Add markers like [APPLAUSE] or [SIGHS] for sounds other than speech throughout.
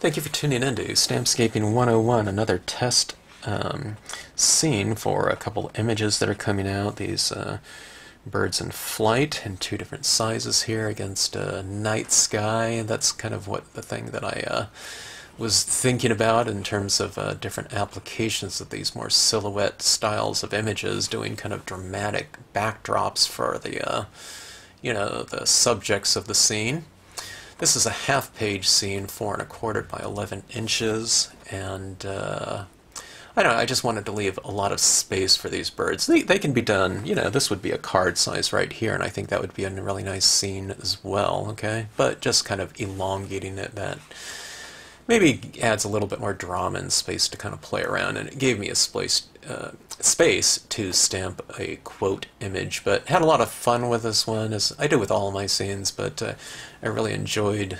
Thank you for tuning in to Stampscapes 101, another test um, scene for a couple images that are coming out. These uh, birds in flight in two different sizes here against a night sky. That's kind of what the thing that I uh, was thinking about in terms of uh, different applications of these more silhouette styles of images, doing kind of dramatic backdrops for the, uh, you know, the subjects of the scene. This is a half page scene, four and a quarter by 11 inches, and uh, I don't know, I just wanted to leave a lot of space for these birds. They, they can be done, you know, this would be a card size right here, and I think that would be a really nice scene as well, okay? But just kind of elongating it, that maybe adds a little bit more drama and space to kind of play around, and it gave me a space, uh, space to stamp a quote image, but had a lot of fun with this one, as I do with all my scenes, but uh, I really enjoyed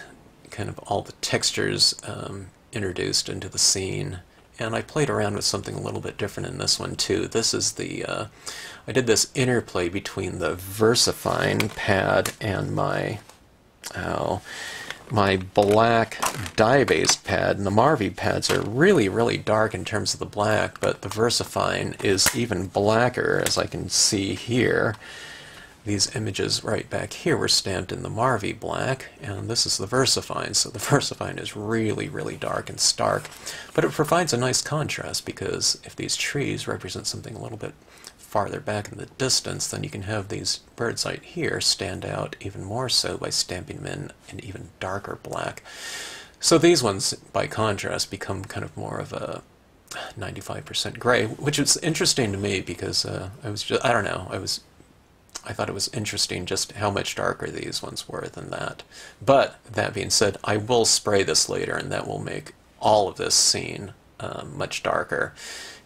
kind of all the textures um, introduced into the scene, and I played around with something a little bit different in this one too. This is the, uh, I did this interplay between the VersaFine pad and my, oh, my black dye-based pad, and the Marvy pads are really, really dark in terms of the black, but the VersaFine is even blacker, as I can see here. These images right back here were stamped in the Marvy black, and this is the VersaFine, so the [LAUGHS] VersaFine is really, really dark and stark, but it provides a nice contrast, because if these trees represent something a little bit farther back in the distance, then you can have these birds right here stand out even more so by stamping them in an even darker black. So these ones, by contrast, become kind of more of a 95% gray, which is interesting to me because uh, I was just, I don't know, I was, I thought it was interesting just how much darker these ones were than that. But that being said, I will spray this later and that will make all of this scene um, much darker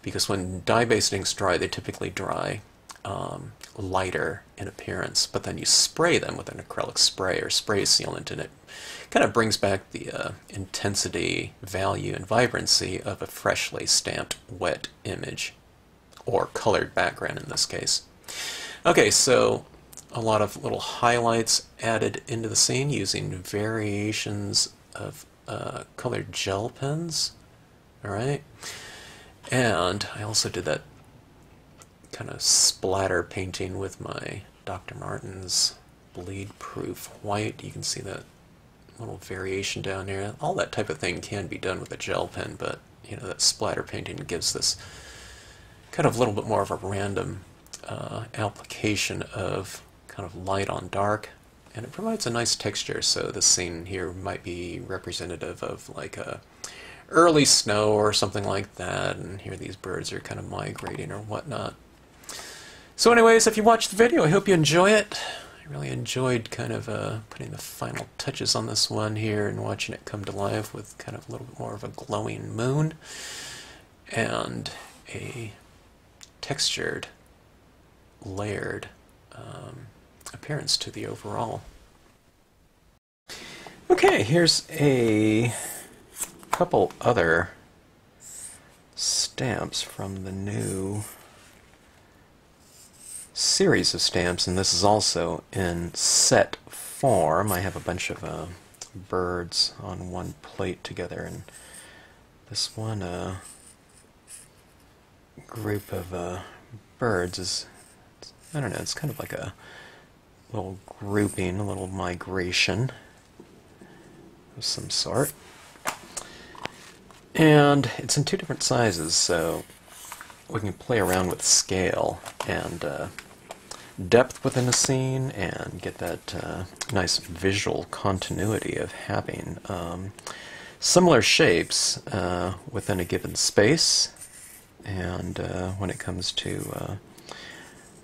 because when dye-based inks dry, they typically dry um, lighter in appearance, but then you spray them with an acrylic spray or spray sealant, and it kind of brings back the uh, intensity, value, and vibrancy of a freshly stamped wet image, or colored background in this case. Okay, so a lot of little highlights added into the scene using variations of uh, colored gel pens. All right. And I also did that kind of splatter painting with my Dr. Martin's bleed proof white. You can see that little variation down here. All that type of thing can be done with a gel pen, but you know that splatter painting gives this kind of a little bit more of a random uh, application of kind of light on dark and it provides a nice texture so the scene here might be representative of like a early snow or something like that, and here these birds are kind of migrating or whatnot. So anyways, if you watched the video, I hope you enjoy it. I really enjoyed kind of uh, putting the final touches on this one here and watching it come to life with kind of a little bit more of a glowing moon and a textured, layered um, appearance to the overall. Okay, here's a couple other stamps from the new series of stamps, and this is also in set form. I have a bunch of uh, birds on one plate together, and this one uh, group of uh, birds is, I don't know, it's kind of like a little grouping, a little migration of some sort. And it's in two different sizes, so we can play around with scale and uh, depth within a scene and get that uh, nice visual continuity of having um, similar shapes uh, within a given space. And uh, when it comes to uh,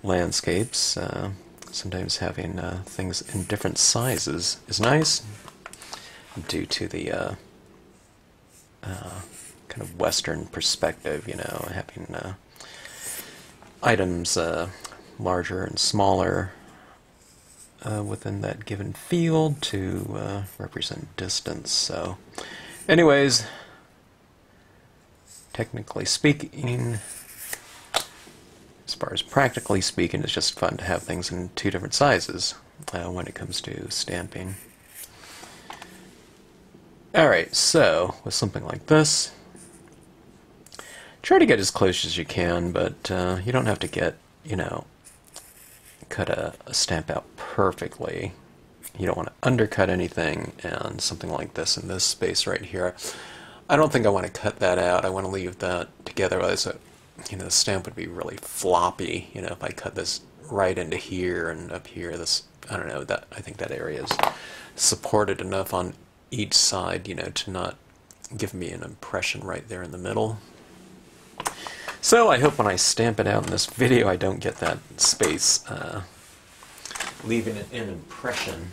landscapes, uh, sometimes having things in different sizes is nice due to the kind of Western perspective, you know, having uh, items uh, larger and smaller uh, within that given field to uh, represent distance. So, anyways, technically speaking, as far as practically speaking, it's just fun to have things in two different sizes uh, when it comes to stamping. Alright, so with something like this, try to get as close as you can, but uh, you don't have to get, you know, cut a, a stamp out perfectly. You don't want to undercut anything, and something like this in this space right here. I don't think I want to cut that out. I want to leave that together, otherwise, it, you know, the stamp would be really floppy. You know, if I cut this right into here and up here, this I don't know that I think that area is supported enough on each side, you know, to not give me an impression right there in the middle. So I hope when I stamp it out in this video I don't get that space, uh, leaving it an impression.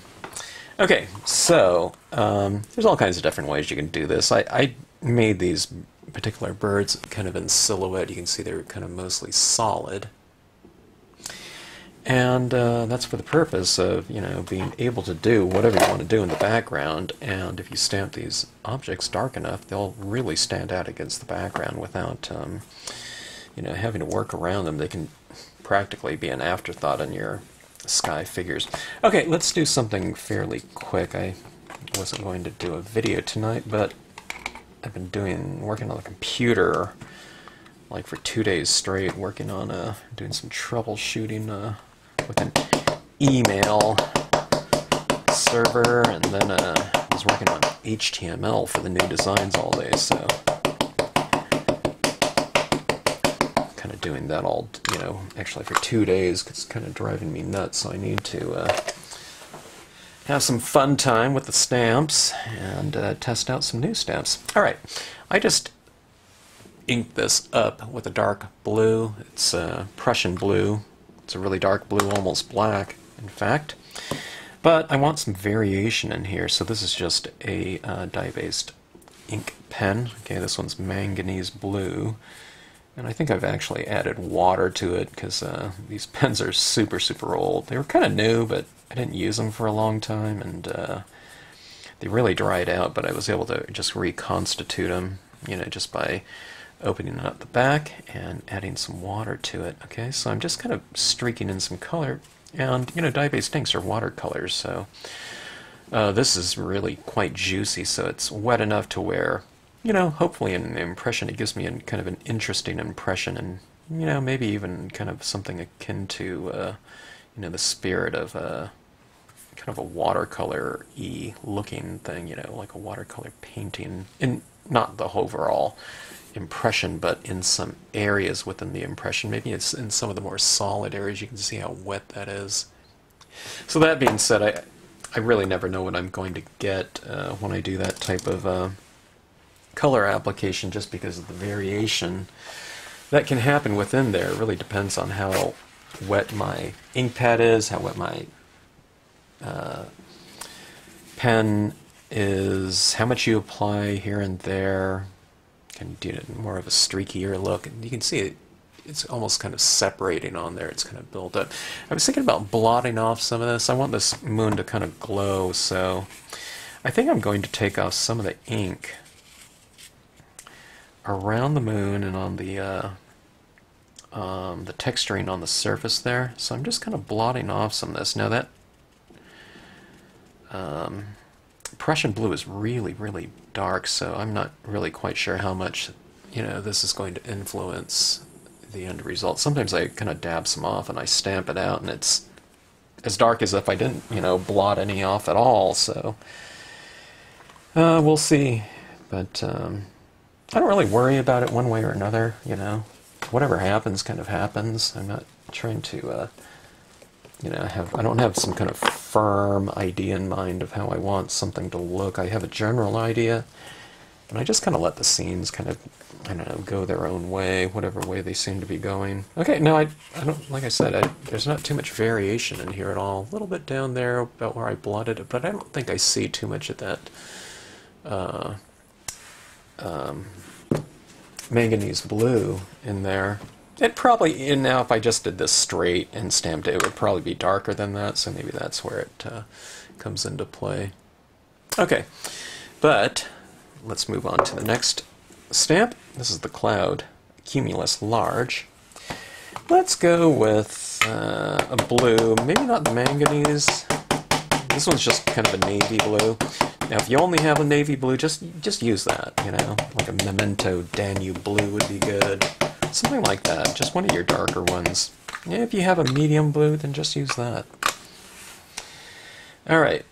Okay, so um, there's all kinds of different ways you can do this. I, I made these particular birds kind of in silhouette. You can see they're kind of mostly solid. And uh, that's for the purpose of, you know, being able to do whatever you want to do in the background. And if you stamp these objects dark enough, they'll really stand out against the background without, um, you know, having to work around them. They can practically be an afterthought in your sky figures. Okay, let's do something fairly quick. I wasn't going to do a video tonight, but I've been doing working on the computer like for two days straight, working on uh, doing some troubleshooting uh, with an email server, and then uh, I was working on HTML for the new designs all day, so kind of doing that all, you know, actually for two days. It's kind of driving me nuts, so I need to uh, have some fun time with the stamps and uh, test out some new stamps. All right, I just inked this up with a dark blue. It's uh, Prussian blue it's a really dark blue, almost black, in fact. But I want some variation in here, so this is just a uh, dye-based ink pen. Okay, this one's manganese blue. And I think I've actually added water to it because uh, these [LAUGHS] pens are super, super old. They were kind of new, but I didn't use them for a long time, and uh, they really dried out, but I was able to just reconstitute them, you know, just by opening up the back and adding some water to it. Okay, so I'm just kind of streaking in some color. And, you know, dye-based inks are watercolors, so uh, this is really quite juicy, so it's wet enough to where, you know, hopefully an impression it gives me kind of an interesting impression and, you know, maybe even kind of something akin to, uh, you know, the spirit of a uh, kind of a watercolor-y looking thing, you know, like a watercolor painting, and not the overall impression, but in some areas within the impression. Maybe it's in some of the more solid areas. You can see how wet that is. So that being said, I I really never know what I'm going to get uh, when I do that type of uh, color application, just because of the variation that can happen within there. It really depends on how wet my ink pad is, how wet my uh, pen is, how much you apply here and there, can do it more of a streakier look. And you can see it, it's almost kind of separating on there. It's kind of built up. I was thinking about blotting off some of this. I want this moon to kind of glow, so I think I'm going to take off some of the ink around the moon and on the uh, um, the texturing on the surface there. So I'm just kind of blotting off some of this. Now that um, Prussian blue is really, really dark, so I'm not really quite sure how much, you know, this is going to influence the end result. Sometimes I kind of dab some off and I stamp it out, and it's as dark as if I didn't, you know, blot any off at all. So uh, we'll see, but um, I don't really worry about it one way or another. You know, whatever happens, kind of happens. I'm not trying to. Uh, you know, I have I don't have some kind of firm idea in mind of how I want something to look. I have a general idea, and I just kind of let the scenes kind of I don't know go their own way, whatever way they seem to be going. Okay, no, I I don't like I said, I, there's not too much variation in here at all. A little bit down there about where I blotted it, but I don't think I see too much of that. Uh, um, manganese blue in there. It probably, and now if I just did this straight and stamped it, it would probably be darker than that, so maybe that's where it uh, comes into play. Okay, but let's move on to the next stamp. This is the Cloud Cumulus Large. Let's go with uh, a blue, maybe not the manganese. This one's just kind of a navy blue. Now, if you only have a navy blue, just just use that. You know, like a Memento Danube blue would be good, something like that. Just one of your darker ones. If you have a medium blue, then just use that. All right.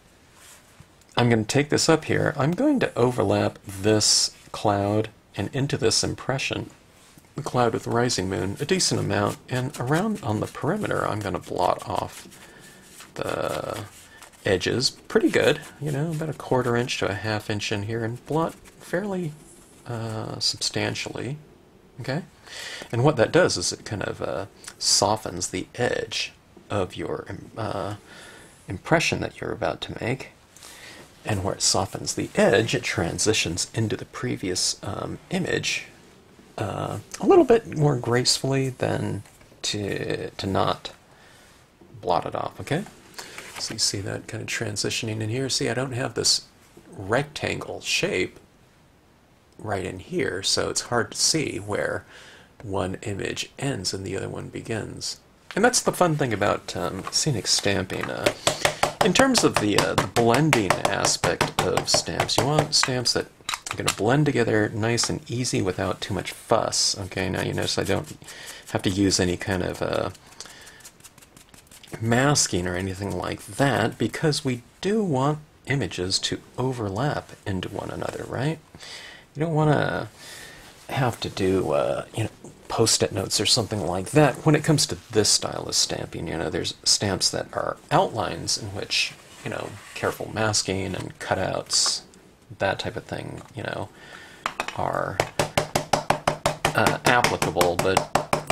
I'm going to take this up here. I'm going to overlap this cloud and into this impression, the cloud with the rising moon, a decent amount, and around on the perimeter, I'm going to blot off the edges pretty good, you know, about a quarter inch to a half inch in here, and blot fairly uh, substantially, okay? And what that does is it kind of uh, softens the edge of your uh, impression that you're about to make. And where it softens the edge, it transitions into the previous um, image uh, a little bit more gracefully than to, to not blot it off, okay? So you see that kind of transitioning in here. See, I don't have this rectangle shape right in here, so it's hard to see where one image ends and the other one begins. And that's the fun thing about um, scenic stamping. Uh, in terms of the, uh, the blending aspect of stamps, you want stamps that are going to blend together nice and easy without too much fuss. Okay, now you notice I don't have to use any kind of uh, masking or anything like that because we do want images to overlap into one another, right? You don't want to have to do, uh, you know, post-it notes or something like that. When it comes to this style of stamping, you know, there's stamps that are outlines in which, you know, careful masking and cutouts, that type of thing, you know, are uh, applicable. But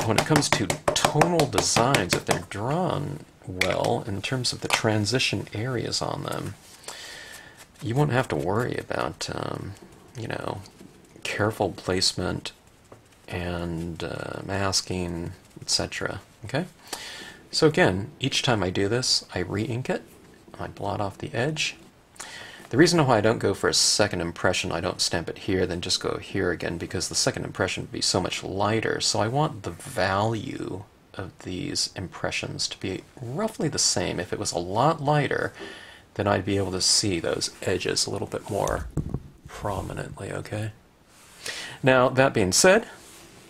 when it comes to tonal designs, if they're drawn well in terms of the transition areas on them, you won't have to worry about, um, you know, careful placement and uh, masking, etc. Okay? So again, each time I do this, I re-ink it, I blot off the edge. The reason why I don't go for a second impression, I don't stamp it here, then just go here again, because the second impression would be so much lighter. So I want the value of these impressions to be roughly the same. If it was a lot lighter, then I'd be able to see those edges a little bit more prominently, okay? Now, that being said,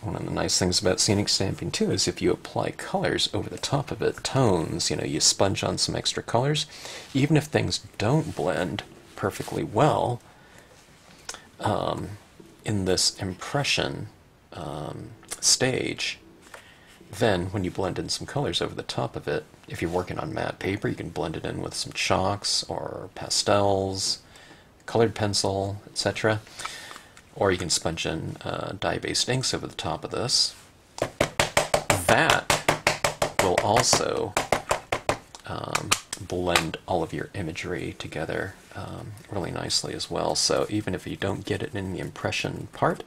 one of the nice things about scenic stamping too is if you apply colors over the top of it, tones, you know, you sponge on some extra colors, even if things don't blend perfectly well um, in this impression um, stage, then when you blend in some colors over the top of it, if you're working on matte paper, you can blend it in with some chalks or pastels, colored pencil, etc. Or you can sponge in uh, dye-based inks over the top of this. That will also um, blend all of your imagery together um, really nicely as well. So even if you don't get it in the impression part,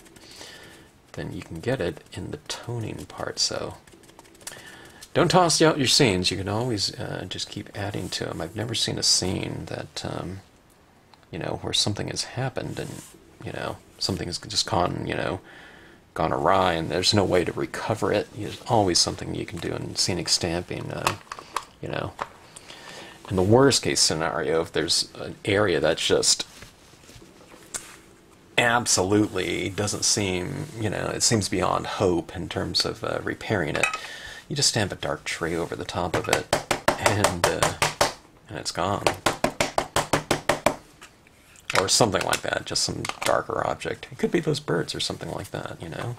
then you can get it in the toning part. So don't toss out your scenes. You can always uh, just keep adding to them. I've never seen a scene that, um, you know, where something has happened and, you know, something has just gone, you know, gone awry and there's no way to recover it. There's always something you can do in scenic stamping, uh, you know. In the worst case scenario, if there's an area that's just absolutely doesn't seem, you know, it seems beyond hope in terms of uh, repairing it, you just stamp a dark tree over the top of it and, uh, and it's gone or something like that, just some darker object. It could be those birds or something like that, you know.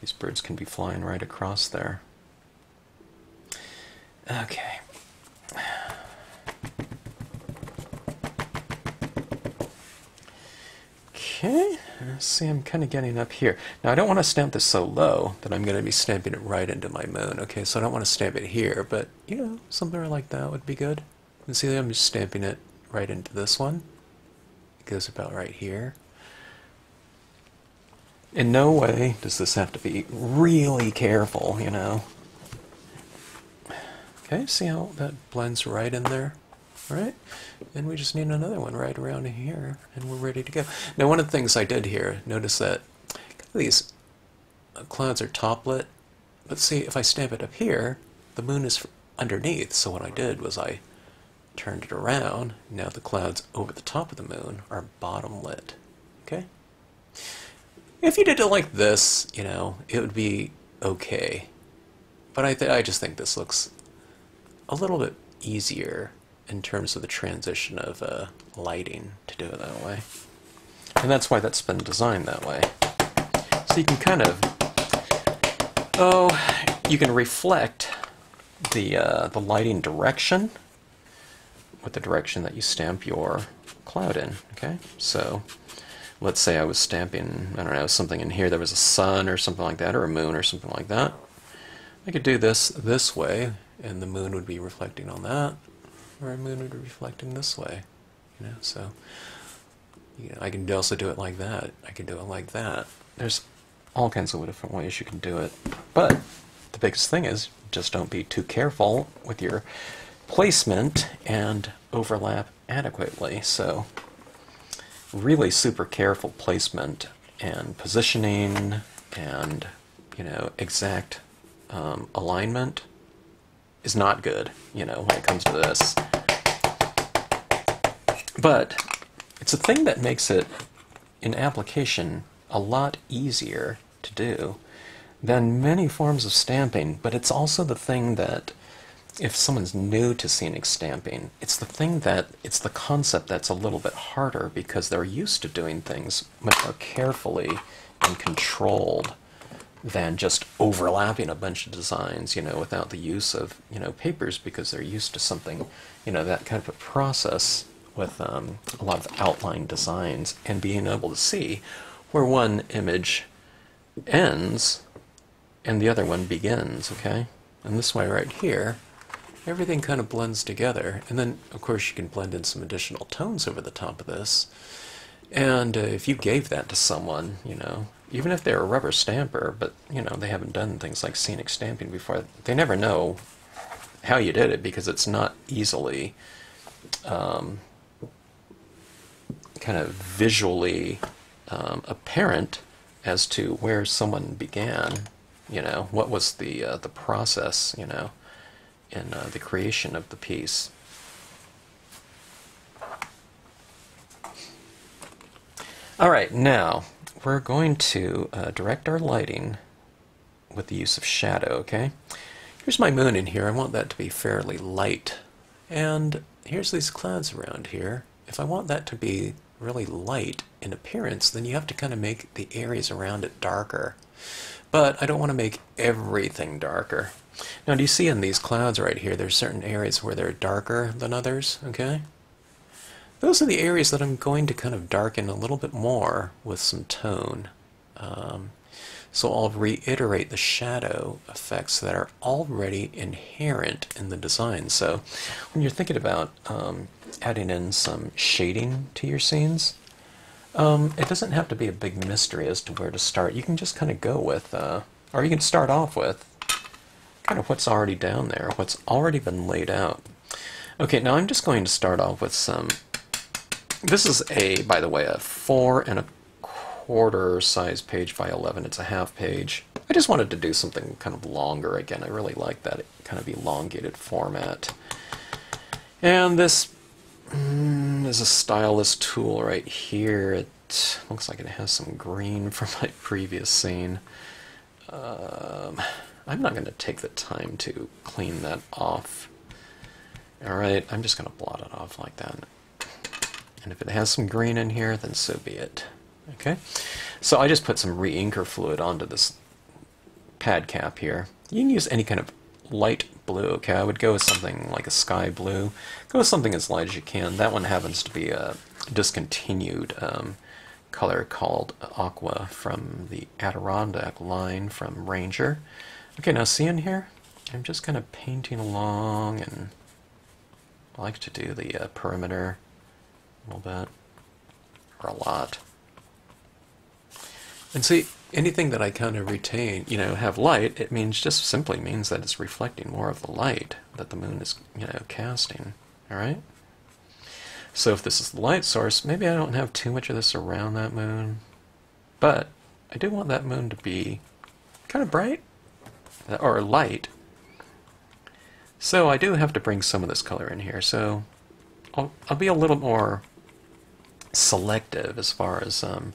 These birds can be flying right across there. Okay. Okay, see I'm kind of getting up here. Now I don't want to stamp this so low that I'm going to be stamping it right into my moon. Okay, so I don't want to stamp it here, but you know, something like that would be good. And see I'm just stamping it right into this one goes about right here. In no way does this have to be really careful, you know. Okay, see how that blends right in there? All right, and we just need another one right around here, and we're ready to go. Now, one of the things I did here, notice that these clouds are top lit, but see, if I stamp it up here, the moon is underneath, so what I did was I turned it around, now the clouds over the top of the moon are bottom lit. Okay? If you did it like this, you know, it would be okay. But I, I just think this looks a little bit easier in terms of the transition of uh, lighting to do it that way. And that's why that's been designed that way. So you can kind of, oh, you can reflect the, uh, the lighting direction with the direction that you stamp your cloud in, okay? So let's say I was stamping, I don't know, something in here, there was a sun or something like that, or a moon or something like that. I could do this this way, and the moon would be reflecting on that, or a moon would be reflecting this way, you know, so you know, I can also do it like that. I can do it like that. There's all kinds of different ways you can do it. But the biggest thing is just don't be too careful with your placement and overlap adequately. So really super careful placement and positioning and you know exact um, alignment is not good you know when it comes to this but it's a thing that makes it in application a lot easier to do than many forms of stamping but it's also the thing that if someone's new to scenic stamping, it's the thing that it's the concept that's a little bit harder because they're used to doing things much more carefully and controlled than just overlapping a bunch of designs, you know, without the use of, you know, papers because they're used to something, you know, that kind of a process with um, a lot of outline designs and being able to see where one image ends and the other one begins, okay? And this way right here, everything kind of blends together. And then, of course, you can blend in some additional tones over the top of this. And uh, if you gave that to someone, you know, even if they're a rubber stamper, but, you know, they haven't done things like scenic stamping before, they never know how you did it because it's not easily um, kind of visually um, apparent as to where someone began, you know, what was the, uh, the process, you know in uh, the creation of the piece. All right, now we're going to uh, direct our lighting with the use of shadow, okay? Here's my moon in here. I want that to be fairly light. And here's these clouds around here. If I want that to be really light in appearance, then you have to kind of make the areas around it darker. But I don't want to make everything darker. Now, do you see in these clouds right here, there's certain areas where they're darker than others, okay? Those are the areas that I'm going to kind of darken a little bit more with some tone. Um, so I'll reiterate the shadow effects that are already inherent in the design. So when you're thinking about um, adding in some shading to your scenes, um, it doesn't have to be a big mystery as to where to start. You can just kind of go with, uh, or you can start off with kind of what's already down there, what's already been laid out. Okay, now I'm just going to start off with some, this is a, by the way, a four and a quarter size page by 11. It's a half page. I just wanted to do something kind of longer again. I really like that kind of elongated format. And this mm, is a stylus tool right here. It looks like it has some green [LAUGHS] from my previous scene. Um, I'm not going to take the time to clean that off. Alright, I'm just going to blot it off like that. And if it has some green in here, then so be it. Okay, so I just put some re-inker fluid onto this pad cap here. You can use any kind of light blue, okay? I would go with something like a sky blue. Go with something as light as you can. That one happens to be a discontinued um, color called Aqua from the Adirondack line from Ranger. Okay, now see in here? I'm just kind of painting along and I like to do the uh, perimeter a little bit, or a lot. And see, anything that I kind of retain, you know, have light, it means just simply means that it's reflecting more of the light that the moon is, you know, casting, all right? So if this is the light source, maybe I don't have too much of this around that moon, but I do want that moon to be kind of bright, or light. So I do have to bring some of this color in here. So I'll, I'll be a little more selective as far as um,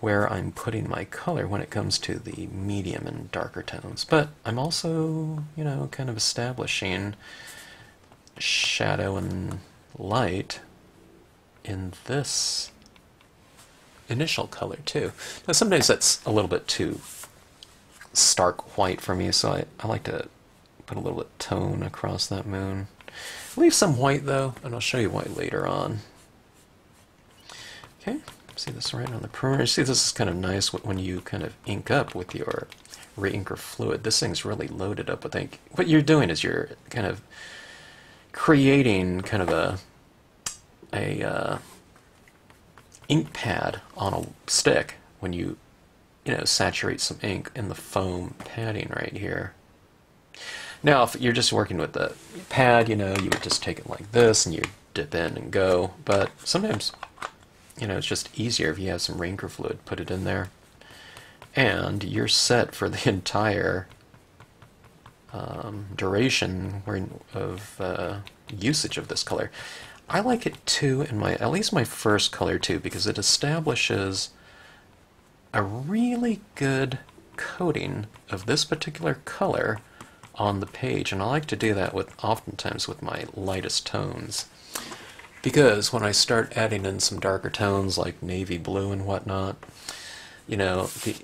where I'm putting my color when it comes to the medium and darker tones. But I'm also, you know, kind of establishing shadow and light in this initial color too. Now sometimes that's a little bit too stark white for me, so I, I like to put a little bit of tone across that moon. Leave some white though, and I'll show you white later on. Okay, see this right on the perimeter. See this is kind of nice when you kind of ink up with your reinker fluid. This thing's really loaded up with ink. What you're doing is you're kind of creating kind of a a uh, ink pad on a stick when you you know saturate some ink in the foam padding right here. Now, if you're just working with the pad, you know, you would just take it like this and you dip in and go. But sometimes, you know, it's just easier if you have some reinker fluid, put it in there. And you're set for the [LAUGHS] entire um, duration of uh, usage of this color. I like it too in my, at least my first color too, because it establishes a really good coating of this particular color on the page, and I like to do that with oftentimes with my lightest tones. Because when I start adding in some darker tones like navy blue and whatnot, you know, the,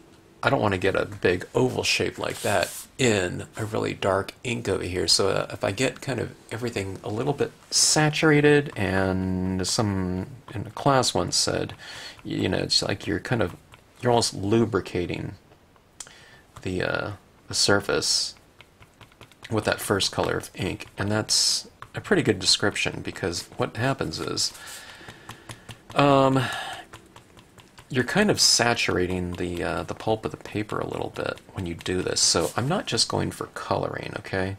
I don't want to get a big oval shape like that in a really dark ink over here. So uh, if I get kind of everything a little bit saturated, and some in a class once said, you know, it's like you're kind of you're almost lubricating the uh, the surface with that first color of ink, and that's a pretty good description because what happens is um, you're kind of saturating the uh, the pulp of the paper a little bit when you do this. So I'm not just going for coloring, okay?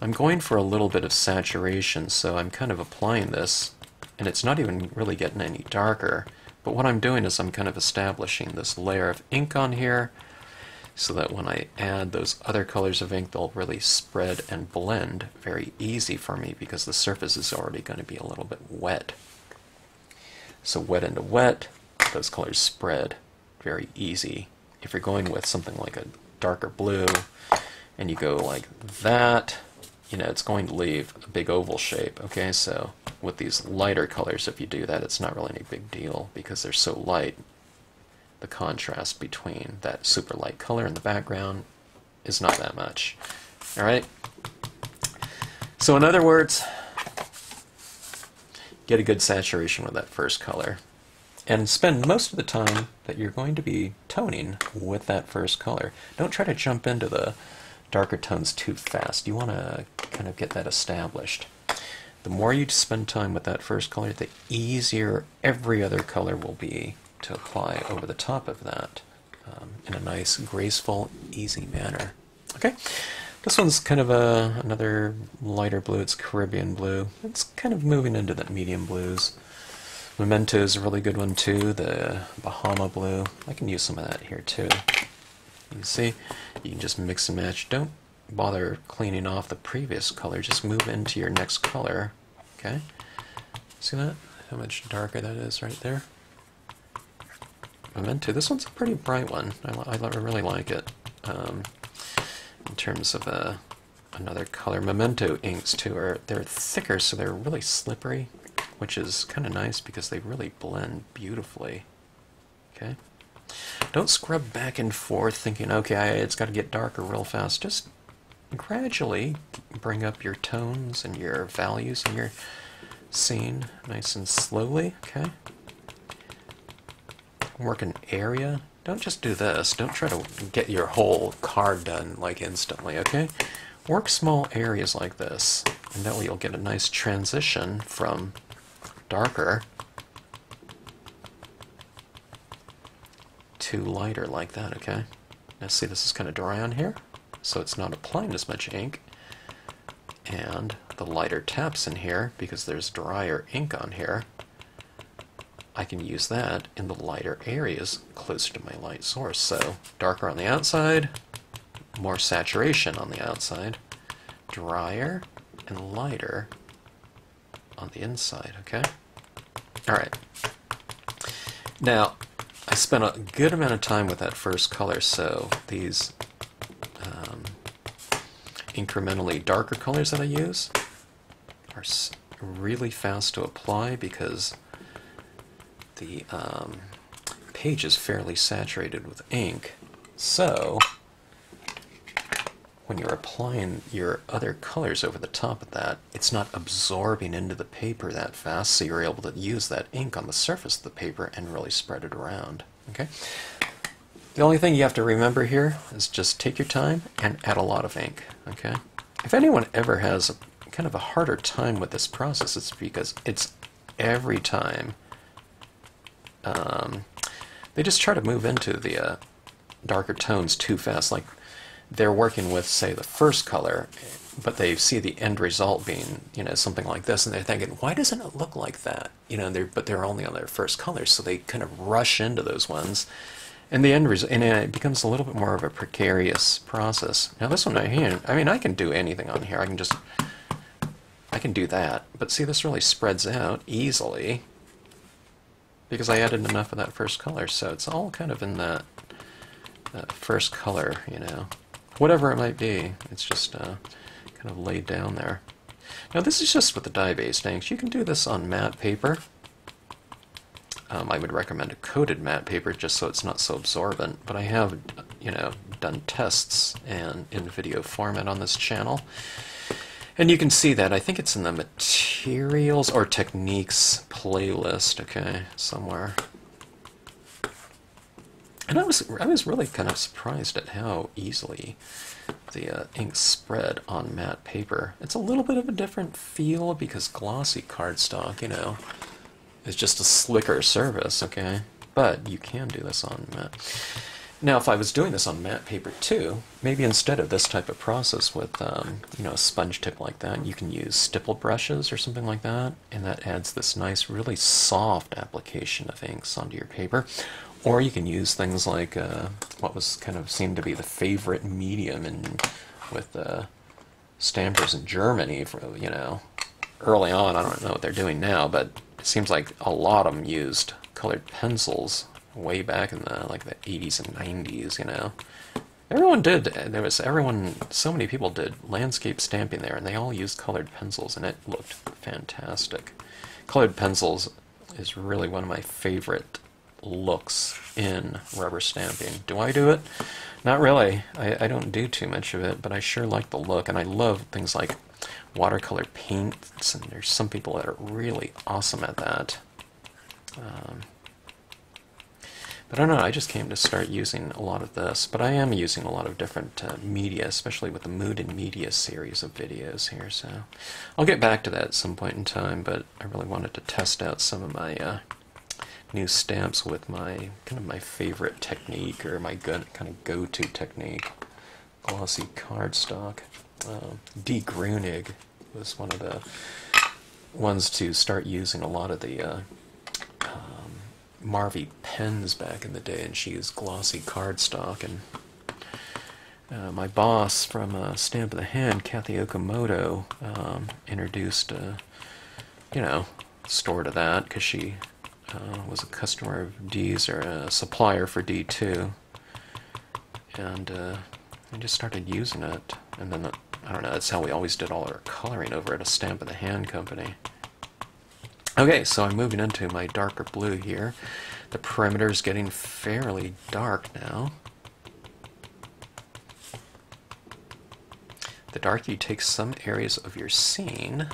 I'm going for a little bit of saturation, so I'm kind of applying this, and it's not even really getting any darker. But what I'm doing is I'm kind of establishing this layer of ink on here, so that when I add those other colors of ink, they'll really spread and blend very easy for me because the surface is already going to be a little bit wet. So wet into wet, those colors spread very easy. If you're going with something like a darker blue and you go like that, you know, it's going to leave a big oval shape. Okay, so with these lighter colors, if you do that, it's not really any big deal because they're so light the contrast between that super light color in the background is not that much. All right? So in other words, get a good saturation with that first color. And spend most of the time that you're going to be toning with that first color. Don't try to jump into the darker tones too fast. You want to kind of get that established. The more you spend time with that first color, the easier every other color will be to apply over the top of that um, in a nice, graceful, easy manner. Okay, this one's kind of a, another lighter blue. It's Caribbean blue. It's kind of moving into that medium blues. Memento is a really good one too, the Bahama blue. I can use some of that here too. You see, you can just mix and match. Don't bother cleaning off the previous color, just move into your next color. Okay, see that? How much darker that is right there? Memento. This one's a pretty bright one. I, I really like it. Um, in terms of uh, another color, Memento inks too are they're thicker, so they're really slippery, which is kind of nice because they really blend beautifully. Okay. Don't scrub back and forth thinking, okay, it's got to get darker real fast. Just gradually bring up your tones and your values in your scene nice and slowly, okay? work an area, don't just do this. Don't try to get your whole card done like instantly, okay? Work small areas like this, and that way you'll get a nice transition from darker to lighter like that, okay? Now see this is kind of dry on here, so it's not applying as much ink. And the lighter taps in here, because there's drier ink on here, I can use that in the lighter areas closer to my light source. So darker on the outside, more saturation on the outside, drier and lighter on the inside, okay? All right. Now, I spent a good amount of time with that first color, so these um, incrementally darker colors that I use are really fast to apply because the um, page is fairly saturated with ink. So, when you're applying your other colors over the top of that, it's not absorbing into the paper that fast, so you're able to use that ink on the surface of the paper and really spread it around. Okay. The only thing you have to remember here is just take your time and add a lot of ink. Okay. If anyone ever has a, kind of a harder time with this process, it's because it's every time um, they just try to move into the uh, darker tones too fast. Like they're working with, say, the first color, but they see the end result being, you know, something like this, and they're thinking, why doesn't it look like that? You know, they're, but they're only on their first color, so they kind of rush into those ones, and the end result, and it becomes a little bit more of a precarious process. Now this one right here, I mean, I can do anything on here. I can just, I can do that, but see, this really spreads out easily because I added enough of that first color, so it's all kind of in that, that first color, you know whatever it might be. It's just uh, kind of laid down there. Now this is just with the dye-based inks. You can do this on matte paper. Um, I would recommend a coated matte paper just so it's not so absorbent, but I have, you know, done tests and in video format on this channel. And you can see that, I think it's in the materials or techniques playlist, okay, somewhere. And I was I was really kind of surprised at how easily the uh, ink spread on matte paper. It's a little bit of a different feel because glossy cardstock, you know, is just a slicker surface, okay? But you can do this on matte. Now, if I was doing this on matte paper too, maybe instead of this type of process with, um, you know, a sponge tip like that, you can use stipple brushes or something like that, and that adds this nice, really soft application of inks onto your paper. Or you can use things like uh, what was kind of seemed to be the favorite medium in with uh, stampers in Germany. For you know, early on, I don't know what they're doing now, but it seems like a lot of them used colored pencils way back in the like the 80s and 90s. You know, everyone did. There was everyone. So many people did landscape stamping there, and they all used colored pencils, and it looked fantastic. Colored pencils is really one of my favorite looks in rubber stamping. Do I do it? Not really. I, I don't do too much of it, but I sure like the look, and I love things like watercolor paints, and there's some people that are really awesome at that. Um, but I don't know, I just came to start using a lot of this, but I am using a lot of different uh, media, especially with the Mood and Media series of videos here, so I'll get back to that at some point in time, but I really wanted to test out some of my uh, new stamps with my kind of my favorite technique or my good kind of go-to technique, glossy cardstock. Uh, Dee Gruenig was one of the ones to start using a lot of the uh, um, Marvy pens back in the day, and she used glossy cardstock. And uh, my boss from uh, Stamp of the Hand, Kathy Okamoto, um, introduced, uh, you know, store to that because she uh, was a customer of Dee's or a supplier for D2. And uh, I just started using it. And then, I don't know, that's how we always did all our coloring over at a Stamp of the Hand company. Okay, so I'm moving into my darker blue here. The perimeter is getting fairly dark now. The darker you take some areas of your scene,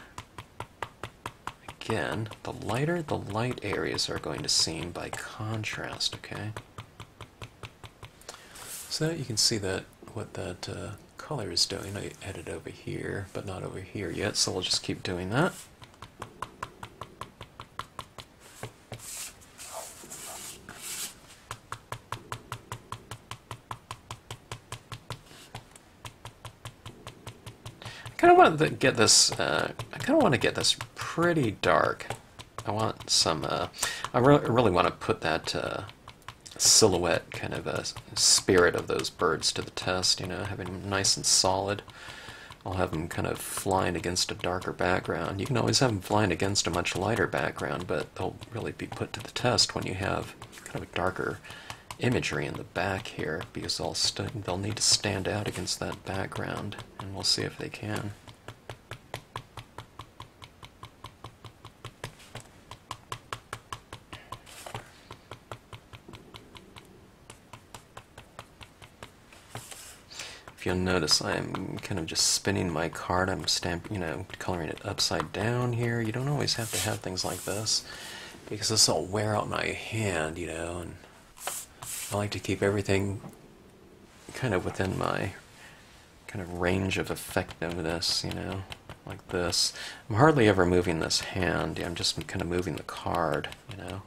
again, the lighter the light areas are going to seem by contrast, okay? So you can see that what that uh, color is doing. I added over here, but not over here yet, so we'll just keep doing that. I kind of want to get this. Uh, I kind of want to get this pretty dark. I want some, uh, I re really want to put that uh, silhouette kind of a spirit of those birds to the test, you know, having them nice and solid. I'll have them kind of flying against a darker background. You can always have them flying against a much lighter background, but they'll really be put to the test when you have kind of a darker imagery in the back here, because they'll, they'll need to stand out against that background, and we'll see if they can. If you'll notice, I'm kind of just spinning my card. I'm stamping, you know, coloring it upside down here. You don't always have to have things like this because this will wear out my hand, you know. And I like to keep everything kind of within my kind of range of effectiveness, you know, like this. I'm hardly ever moving this hand. I'm just kind of moving the card, you know.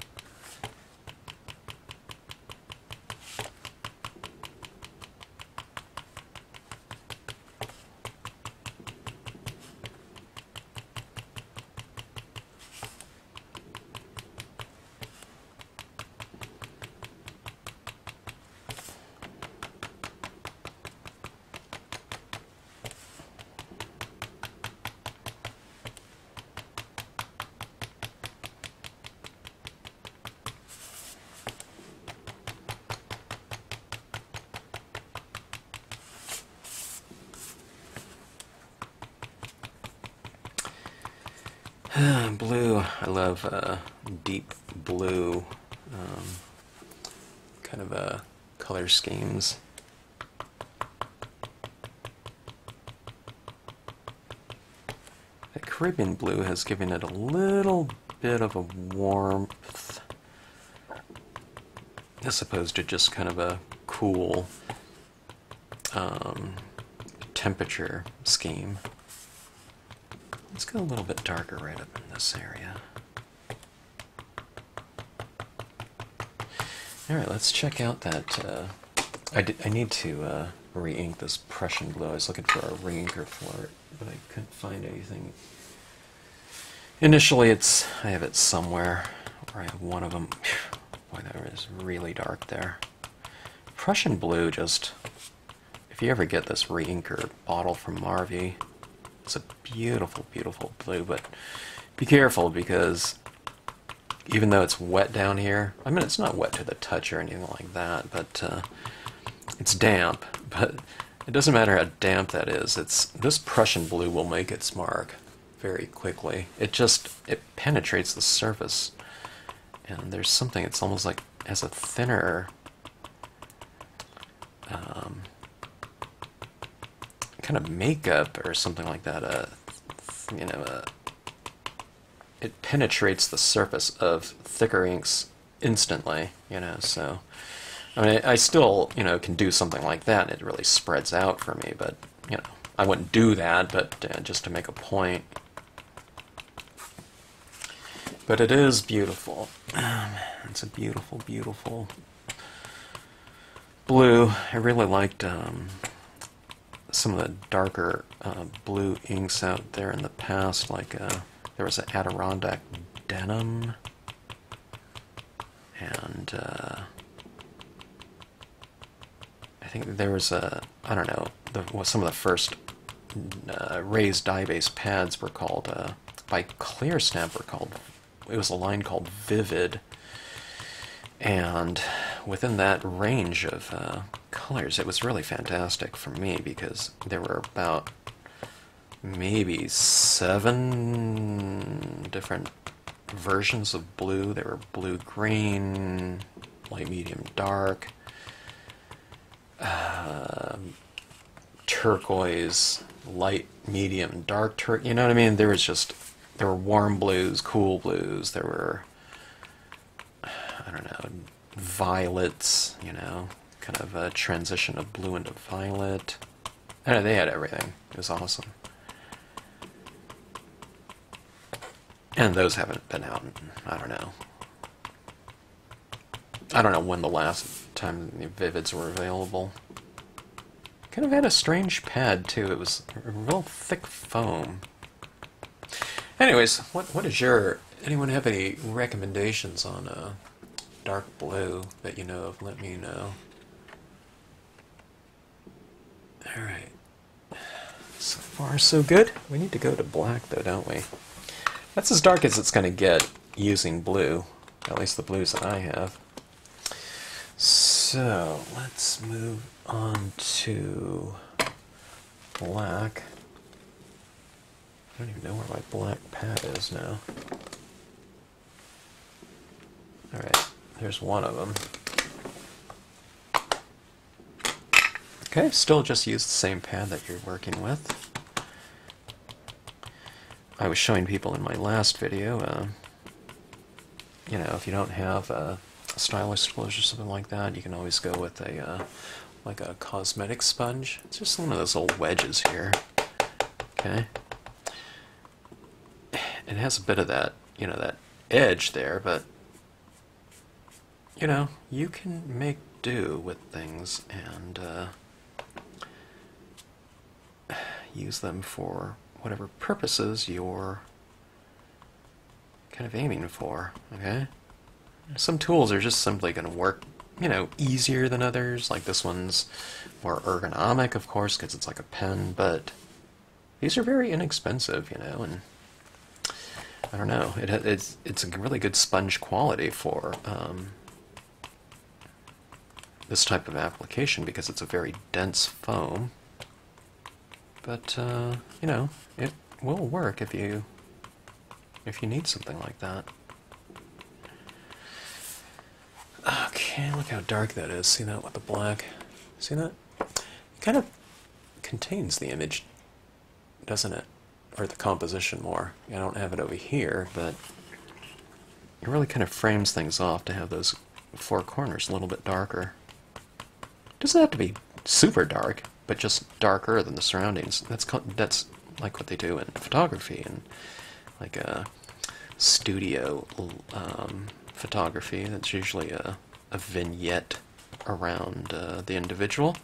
I love uh, deep blue um, kind of uh, color schemes. The Caribbean blue has given it a little bit of a warmth as opposed to just kind of a cool um, temperature scheme. Let's go a little bit darker right up in this area. Alright, let's check out that. Uh, I, I need to uh, re-ink this Prussian blue. I was looking for a re-inker for it, but I couldn't find anything. Initially, it's I have it somewhere, or I have one of them. Boy, that is really dark there. Prussian blue just... If you ever get this re-inker bottle from Marvy, it's a beautiful, beautiful blue, but be careful because even though it's wet down here, I mean, it's not wet to the touch or anything like that, but uh, it's damp, [LAUGHS] but it doesn't matter how damp that is. It's This Prussian blue will make its mark very quickly. It just, it penetrates the surface, and there's something, it's almost like, has a thinner um, kind of makeup or something like that. Uh, you know, uh, it penetrates the surface of thicker inks instantly. You know, so I mean, I still you know can do something like that, it really spreads out for me. But you know, I wouldn't do that, but uh, just to make a point. But it is beautiful. [CLEARS THROAT] It's a beautiful, beautiful blue. I really liked. Um, some of the darker uh, blue inks out there in the past, like uh, there was an Adirondack Denim, and uh, I think there was a, I don't know, the, well, some of the first uh, raised dye-base pads were called, uh, by Clearsnap were called, it was a line called Vivid, and within that range of uh, colors, it was really fantastic for me because there were about maybe seven different versions of blue. There were blue green, light medium dark, uh, turquoise, light medium dark turquoise. You know what I mean? There was just, there were warm blues, cool blues, there were, I don't know, violets, you know, kind of a transition of blue into violet. I know, they had everything. It was awesome. And those haven't been out in, I don't know. I don't know when the last time the Vivids were available. Kind of had a strange pad, too. It was real thick foam. Anyways, what what is your... Anyone have any recommendations on uh, dark blue that you know of? Let me know. Alright. So far, so good. We need to go to black, though, don't we? That's as dark as it's going to get using blue, at least the blues that I have. So, let's move on to black. I don't even know where my black pad is now. Alright, there's one of them. Okay, still just use the same pad that you're working with. I was showing people in my last video, uh, you know, if you don't have a, stylus sponge or something like that, you can always go with a, uh, like a cosmetic sponge. It's just one of those old wedges here. Okay. It has a bit of that, you know, that edge there, but, you know, you can make do with things and, uh, use them for whatever purposes you're kind of aiming for, okay? Some tools are just simply going to work, you know, easier than others. Like this one's more ergonomic, of course, because it's like a pen, but these are very inexpensive, you know, and I don't know. It, it's it's a really good sponge quality for um, this type of application because it's a very dense foam. But, uh, you know, it will work if you if you need something like that. Okay, look how dark that is. See that with the black? See that? It kind of contains the image, doesn't it? Or the composition more. I don't have it over here, but it really kind of frames things off to have those four corners a little bit darker. Doesn't have to be super dark but just darker than the surroundings. That's that's like what they do in photography and like a studio um, photography. That's usually a, a vignette around uh, the individual,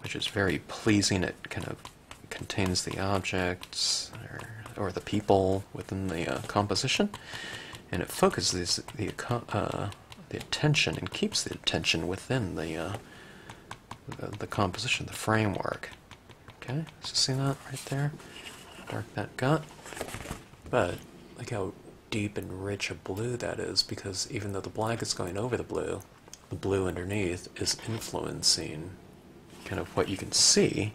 which is very pleasing. It kind of contains the objects or, or the people within the uh, composition, and it focuses the uh, the attention and keeps the attention within the uh, the, the composition, the framework. Okay, so see that right there? Dark that got. But look how deep and rich a blue that is because even though the black is going over the blue, the blue underneath is influencing kind of what you can see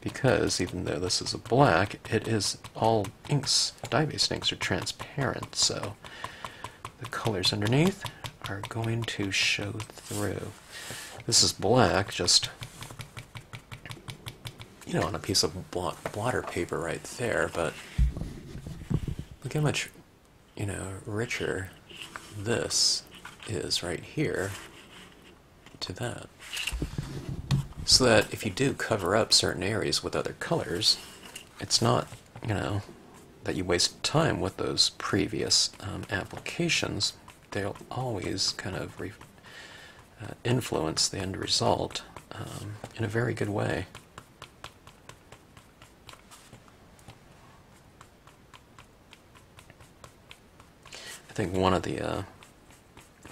because even though this is a black, it is all inks, dye-based inks are transparent, so the colors underneath are going to show through. This is black, just, you know, on a piece of blotter paper right there, but look how much, you know, richer this is right here to that. So that if you do cover up certain areas with other colors, it's not, you know, that you waste time with those previous um, applications. They'll always kind of uh, influence the end result um, in a very good way. I think one of the uh,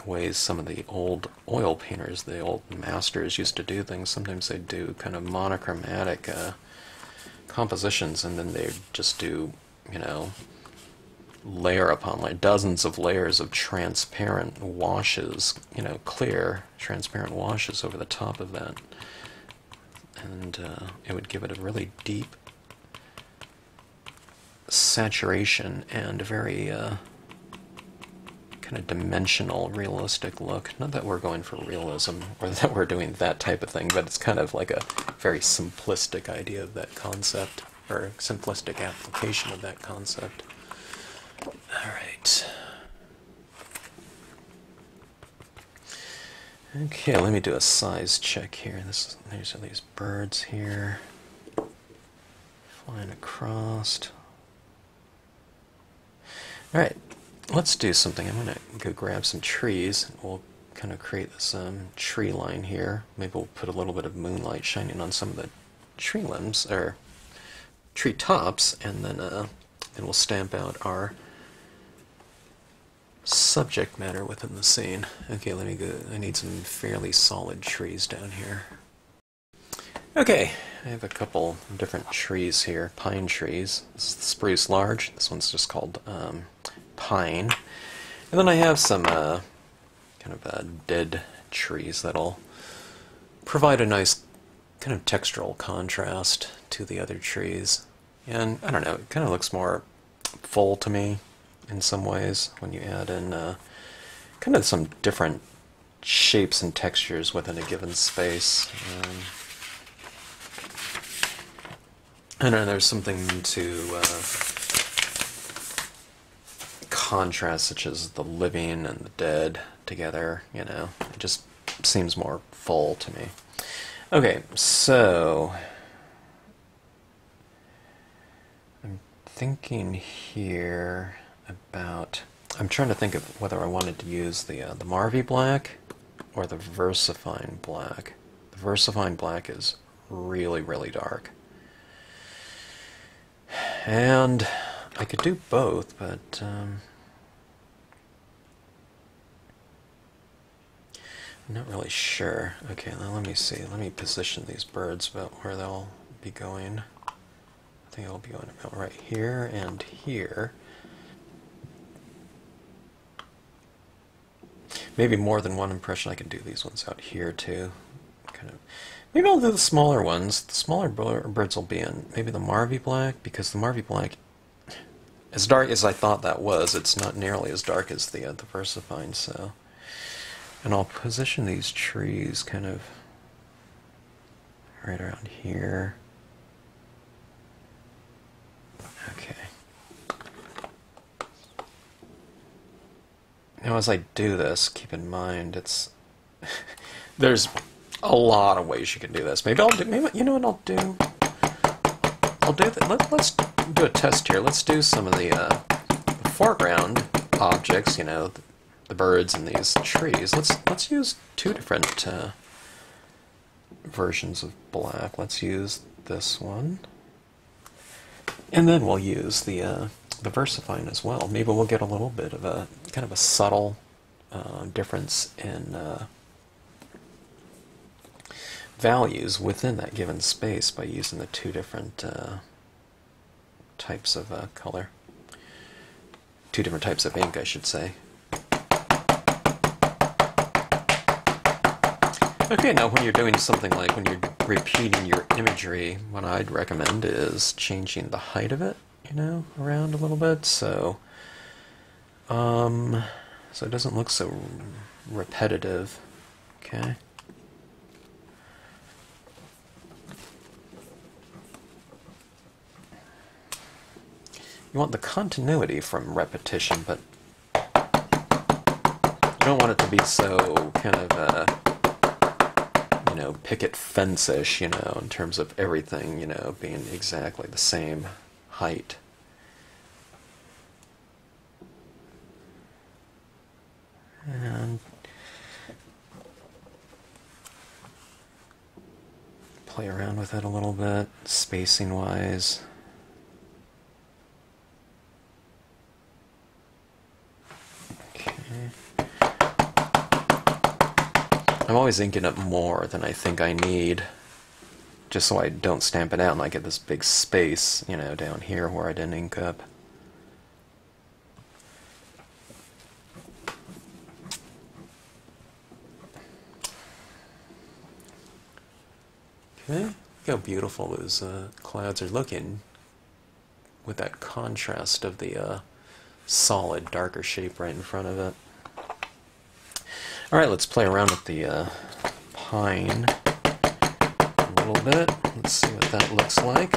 ways some of the old oil painters, the old masters, used to do things, sometimes they'd do kind of monochromatic uh, compositions and then they'd just do, you know, layer upon layer, dozens of layers of transparent washes, you know, clear transparent washes over the top of that. And uh, it would give it a really deep saturation and a very uh, kind of dimensional, realistic look. Not that we're going for realism [LAUGHS] or that we're doing that type of thing, but it's kind of like a very simplistic idea of that concept, or simplistic application of that concept. Alright. Okay, let me do a size check here. This, these are these birds here. Flying across. Alright, let's do something. I'm going to go grab some trees. We'll kind of create this um, tree line here. Maybe we'll put a little bit of moonlight shining on some of the tree limbs, or tree tops, and then, uh, then we'll stamp out our subject matter within the scene. Okay, let me go. I need some fairly solid trees down here. Okay, I have a couple different trees here, pine trees. This is the spruce large. This one's just called um, pine. And then I have some uh, kind of uh, dead trees that'll provide a nice kind of textural contrast to the other trees. And I don't know, it kind of looks more full to me in some ways when you add in uh, kind of some different shapes and textures within a given space. Um, I there's something to uh, contrast, such as the living and the dead together, you know. It just seems more full to me. Okay, so. I'm thinking here about. I'm trying to think of whether I wanted to use the uh, the Marvy black or the VersaFine black. The VersaFine black is really, really dark. And I could do both, but um, I'm not really sure. Okay, now let me see. Let me position these birds about where they'll be going. I think they'll be going about right here and here. Maybe more than one impression. I can do these ones out here too. Kind of. Maybe I'll do the smaller ones. The smaller birds will be in maybe the Marvy Black because the Marvy Black, as dark as I thought that was, it's not nearly as dark as the uh, the VersaFine. So, and I'll position these trees kind of right around here. Okay. Now, as I do this, keep in mind it's [LAUGHS] there's a lot of ways you can do this. Maybe I'll do. Maybe you know what I'll do. I'll do that. Let, let's do a test here. Let's do some of the, uh, foreground objects. You know, the, the, birds and these trees. Let's let's use two different uh, versions of black. Let's use this one, and then we'll use the uh, the VersaFine as well. Maybe we'll get a little bit of a kind of a subtle uh, difference in uh, values within that given space by using the two different uh, types of uh, color. Two different types of ink, I should say. Okay, now when you're doing something like when you're repeating your imagery, what I'd recommend is changing the height of it you know, around a little bit, so um, so it doesn't look so repetitive. Okay. You want the continuity from repetition, but you don't want it to be so kind of, uh, you know, picket fence-ish, you know, in terms of everything, you know, being exactly the same height. And play around with it a little bit, spacing wise. Okay. I'm always inking up more than I think I need just so I don't stamp it out and I get this big space, you know, down here where I didn't ink up. Okay, look how beautiful those uh, clouds are looking with that contrast of the uh, solid, darker shape right in front of it. Alright, let's play around with the uh, pine little bit. Let's see what that looks like.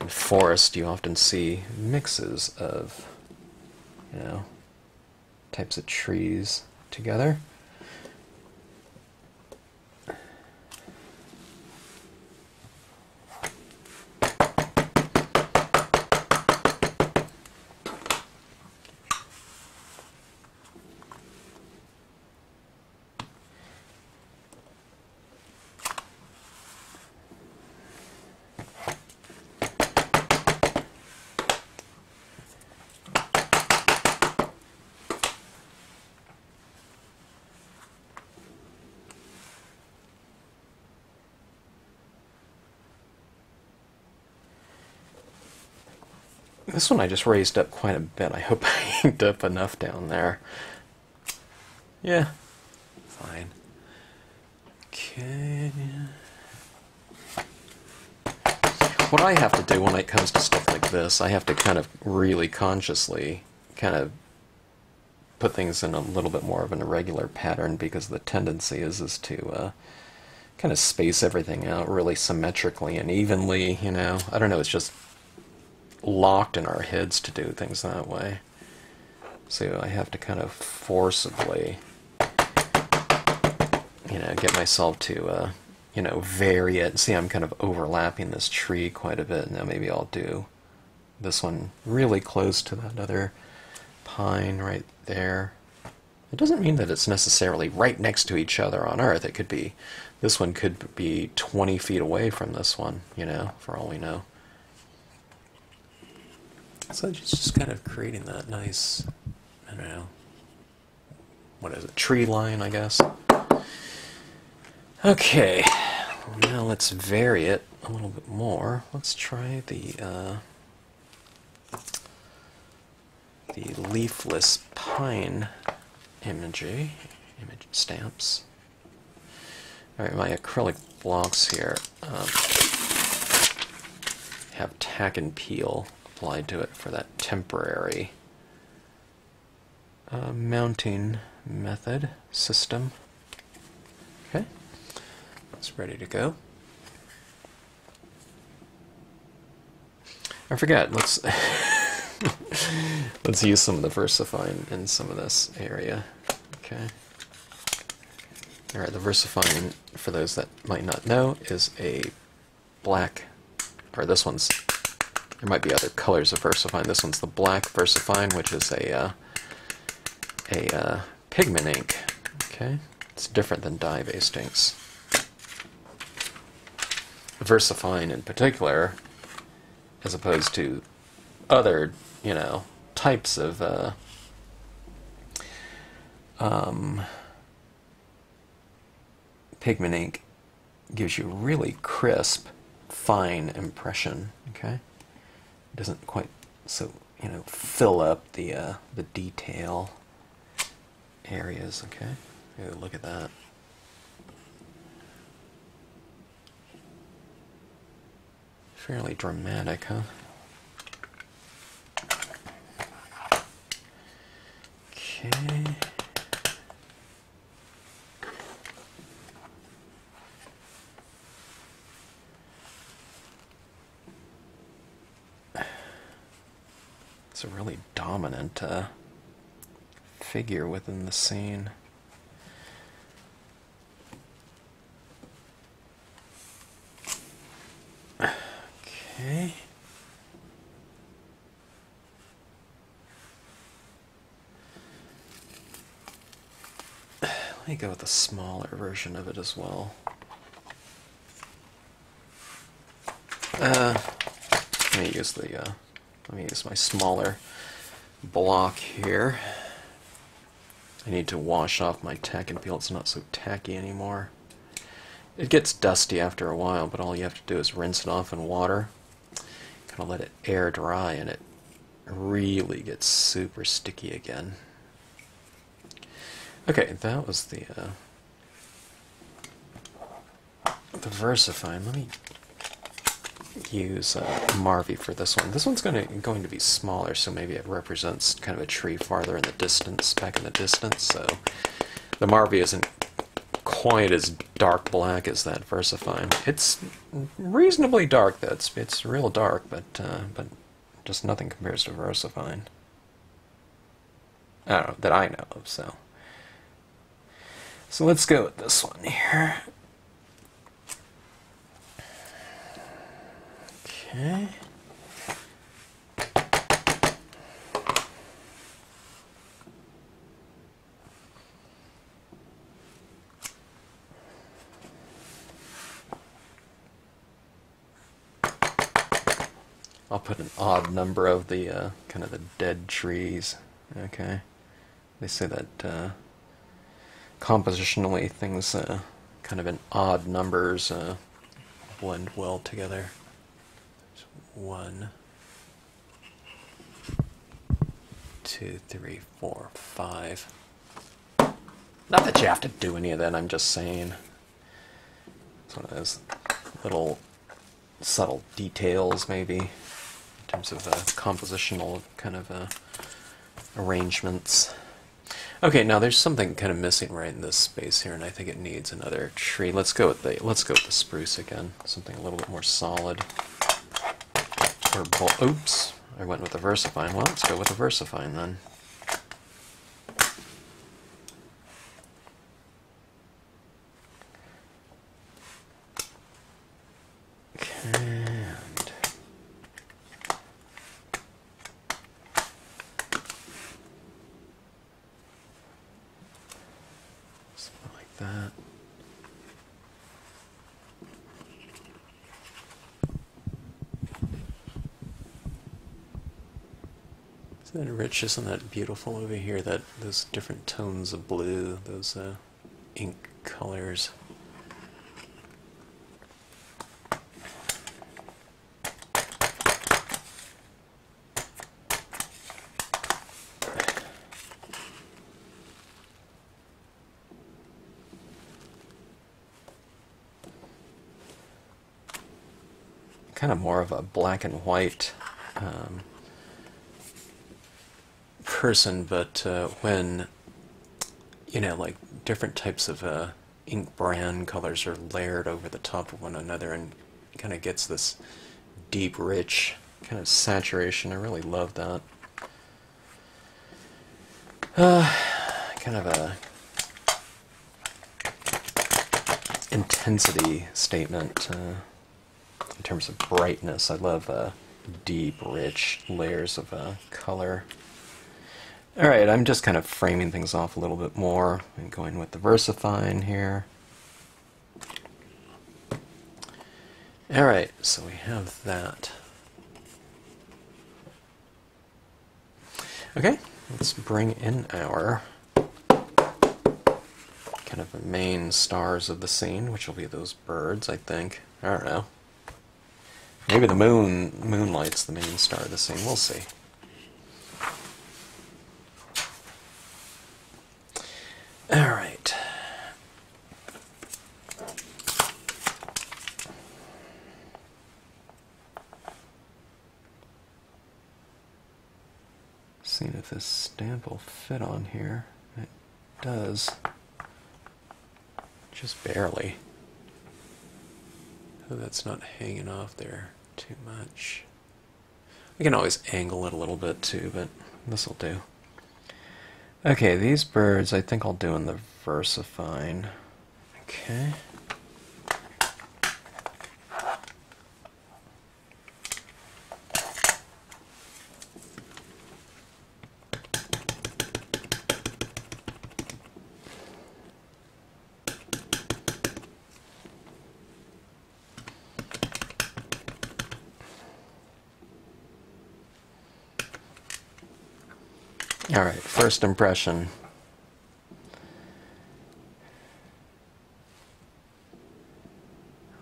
In forest, you often see mixes of, you know, types of trees together. This one I just raised up quite a bit. I hope [LAUGHS] I inked up enough down there. Yeah, fine. Okay. What I have to do when it comes to stuff like this, I have to kind of really consciously kind of put things in a little bit more of an irregular pattern because the tendency is is to uh, kind of space everything out really symmetrically and evenly. You know, I don't know. It's just locked in our heads to do things that way. So I have to kind of forcibly, you know, get myself to, uh, you know, vary it. See, I'm kind of overlapping this tree quite a bit. Now maybe I'll do this one really close to that other pine right there. It doesn't mean that it's necessarily right next to each other on Earth. It could be, this one could be 20 feet away from this one, you know, for all we know. So just, just kind of creating that nice, I don't know, what is it, tree line, I guess. Okay, now let's vary it a little bit more. Let's try the uh, the leafless pine imagery, image stamps. All right, my acrylic blocks here um, have tack and peel applied to it for that temporary uh, mounting method system. Okay, it's ready to go. I forget, let's [LAUGHS] let's use some of the VersaFine in some of this area. Okay. Alright, the VersaFine, for those that might not know, is a black, or this one's there might be other colors of VersaFine. This one's the black VersaFine, which is a uh, a uh, pigment ink. Okay, it's different than dye-based inks. VersaFine, in particular, as opposed to other, you know, types of uh, um, pigment ink, gives you really crisp, fine impression. Okay doesn't quite so you know fill up the uh, the detail areas. Okay, Ooh, look at that. Fairly dramatic, huh? Okay. A really dominant uh, figure within the scene. Okay. Let me go with a smaller version of it as well. Uh, let me use the uh, let me use my smaller block here. I need to wash off my tack and peel. It's not so tacky anymore. It gets dusty after a while, but all you have to do is rinse it off in water. Kind of let it air dry, and it really gets super sticky again. Okay, that was the uh, the VersaFine. Let me use uh, Marvy for this one. This one's going to going to be smaller, so maybe it represents kind of a tree farther in the distance, back in the distance. So the Marvy isn't quite as dark black as that VersaFine. It's reasonably dark. Though it's it's real dark, but uh, but just nothing compares to VersaFine. I don't know that I know of. So so let's go with this one here. Okay. I'll put an odd number of the uh, kind of the dead trees. Okay, they say that uh, compositionally things uh, kind of in odd numbers uh, blend well together one, two, three, four, five. Not that you have to do any of that, I'm just saying. It's one of those little subtle details, maybe, in terms of uh, compositional kind of uh, arrangements. Okay, now there's something kind of missing right in this space here, and I think it needs another tree. Let's go with the let's go with the spruce again. Something a little bit more solid. Or oops, I went with the VersaFine. Well, let's go with the VersaFine then. That? Isn't that beautiful over here? That those different tones of blue, those uh, ink colors. kind of more of a black and white um, person, but uh, when you know, like different types of uh, ink brand colors are layered over the top of one another, and kind of gets this deep, rich kind of saturation. I really love that. Uh, kind of a intensity statement uh, in terms of brightness. I love uh, deep, rich layers of uh, color. Alright, I'm just kind of framing things off a little bit more and going with the VersaFine here. Alright, so we have that. Okay, let's bring in our kind of the main stars of the scene, which will be those birds, I think. I don't know. Maybe the moon moonlight's the main star of the scene. We'll see. All right. Seeing if this stamp will fit on here. It does. Just barely. So that's not hanging off there too much. We can always angle it a little bit too, but this will do. Okay, these birds I think I'll do in the VersaFine. Okay. All right, first impression.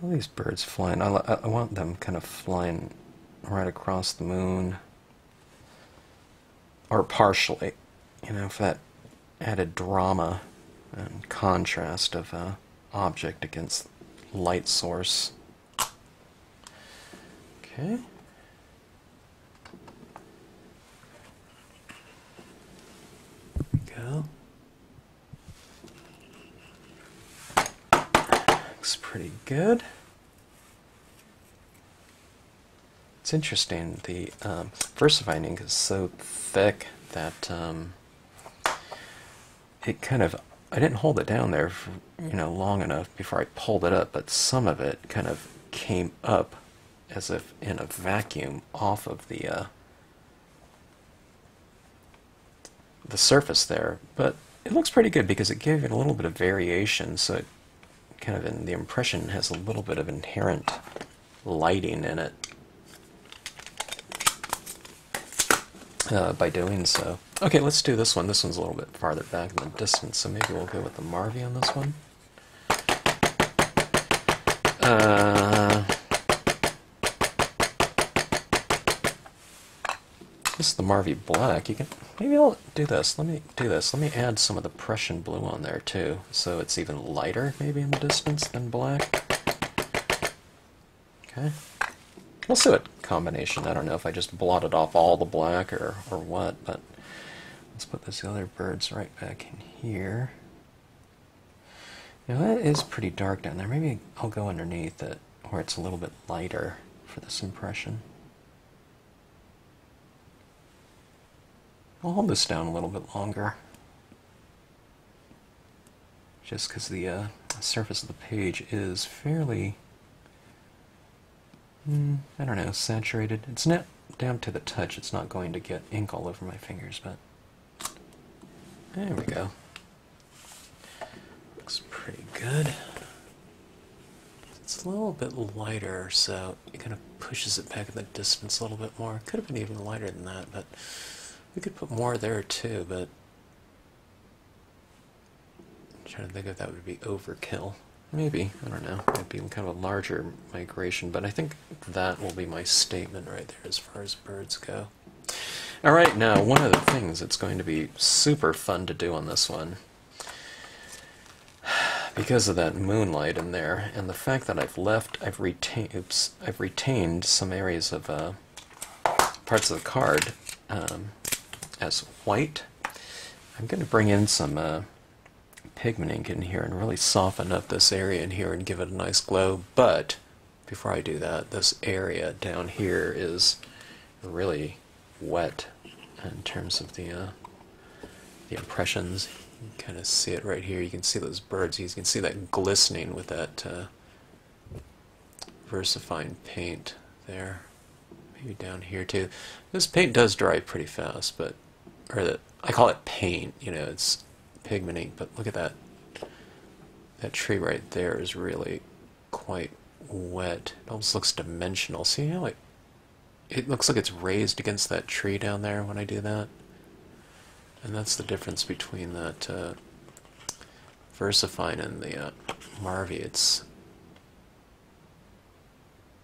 All these birds flying. I, I want them kind of flying right across the moon, or partially. You know, if that added drama and contrast of a object against light source. Okay. Looks pretty good. It's interesting, the um, VersaFine ink is so thick that um, it kind of, I didn't hold it down there for, you know, long enough before I pulled it up, but some of it kind of came up as if in a vacuum off of the uh, the surface there, but it looks pretty good because it gave it a little bit of variation, so it kind of in the impression has a little bit of inherent lighting in it uh, by doing so. Okay, let's do this one. This one's a little bit farther back in the distance, so maybe we'll go with the Marvy on this one. Uh, this is the Marvy Black. You can maybe I'll do this. Let me do this. Let me add some of the Prussian blue on there too, so it's even lighter maybe in the distance than black. Okay. We'll see what combination. I don't know if I just blotted off all the black or, or what, but let's put these other birds right back in here. Now that is pretty dark down there. Maybe I'll go underneath it where it's a little bit lighter for this impression. I'll hold this down a little bit longer. Just because the uh, surface of the page is fairly, mm, I don't know, saturated. It's not down to the touch. It's not going to get ink all over my fingers, but there we go. Looks pretty good. It's a little bit lighter, so it kind of pushes it back in the distance a little bit more. Could have been even lighter than that, but we could put more there too, but I'm trying to think if that would be overkill. Maybe, I don't know. It'd be kind of a larger migration, but I think that will be my statement right there as far as birds go. Alright, now one of the things that's going to be super fun to do on this one, [SIGHS] because of that moonlight in there, and the fact that I've left, I've retained, oops, I've retained some areas of uh, parts of the card um, as white. I'm going to bring in some uh, pigment ink in here and really soften up this area in here and give it a nice glow. But before I do that, this area down here is really wet in terms of the uh, the impressions. You can kind of see it right here. You can see those birds. You can see that glistening with that uh, VersaFine paint there. Maybe down here too. This paint does dry pretty fast, but or the I call it paint. You know, it's pigment ink. But look at that. That tree right there is really quite wet. It almost looks dimensional. See how it it looks like it's raised against that tree down there when I do that. And that's the difference between that uh, VersaFine and the uh, Marvy. It's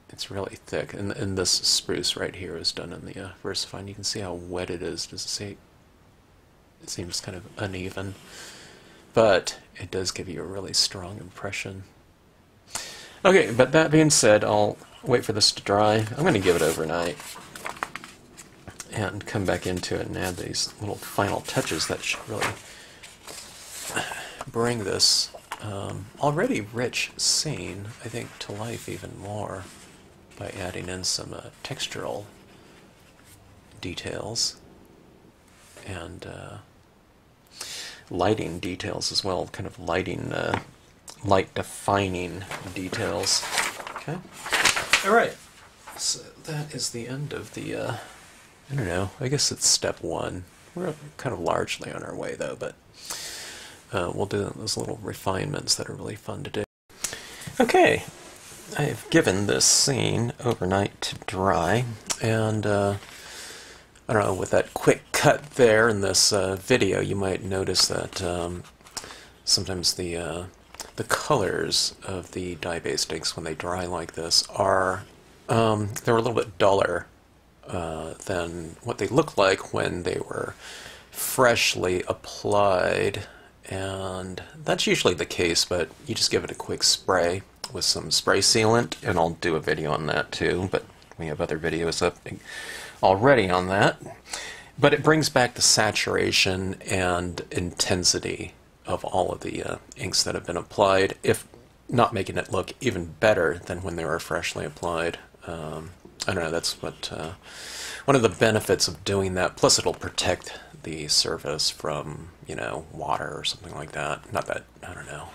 it's really thick. And, and this spruce right here is done in the uh, VersaFine. You can see how wet it is. Does it see? It seems kind of uneven. But it does give you a really strong impression. Okay, but that being said, I'll wait for this to dry. I'm going to give it overnight and come back into it and add these little final touches that should really bring this um, already rich scene, I think, to life even more by adding in some uh, textural details and uh, lighting details as well, kind of lighting, uh, light defining details. Okay. All right. So that is the end of the, uh, I don't know, I guess it's step one. We're kind of largely on our way though, but uh, we'll do those little refinements that are really fun to do. Okay, I've given this scene overnight to dry, and uh, I don't know, with that quick cut there in this uh, video, you might notice that um, sometimes the uh, the colors of the dye-based inks when they dry like this are um, they're a little bit duller uh, than what they look like when they were freshly applied. And that's usually the case but you just give it a quick spray with some spray sealant and I'll do a video on that too but we have other videos up already on that but it brings back the saturation and intensity of all of the uh, inks that have been applied, if not making it look even better than when they were freshly applied. Um, I don't know, that's what uh, one of the benefits of doing that. Plus, it'll protect the surface from, you know, water or something like that. Not that, I don't know,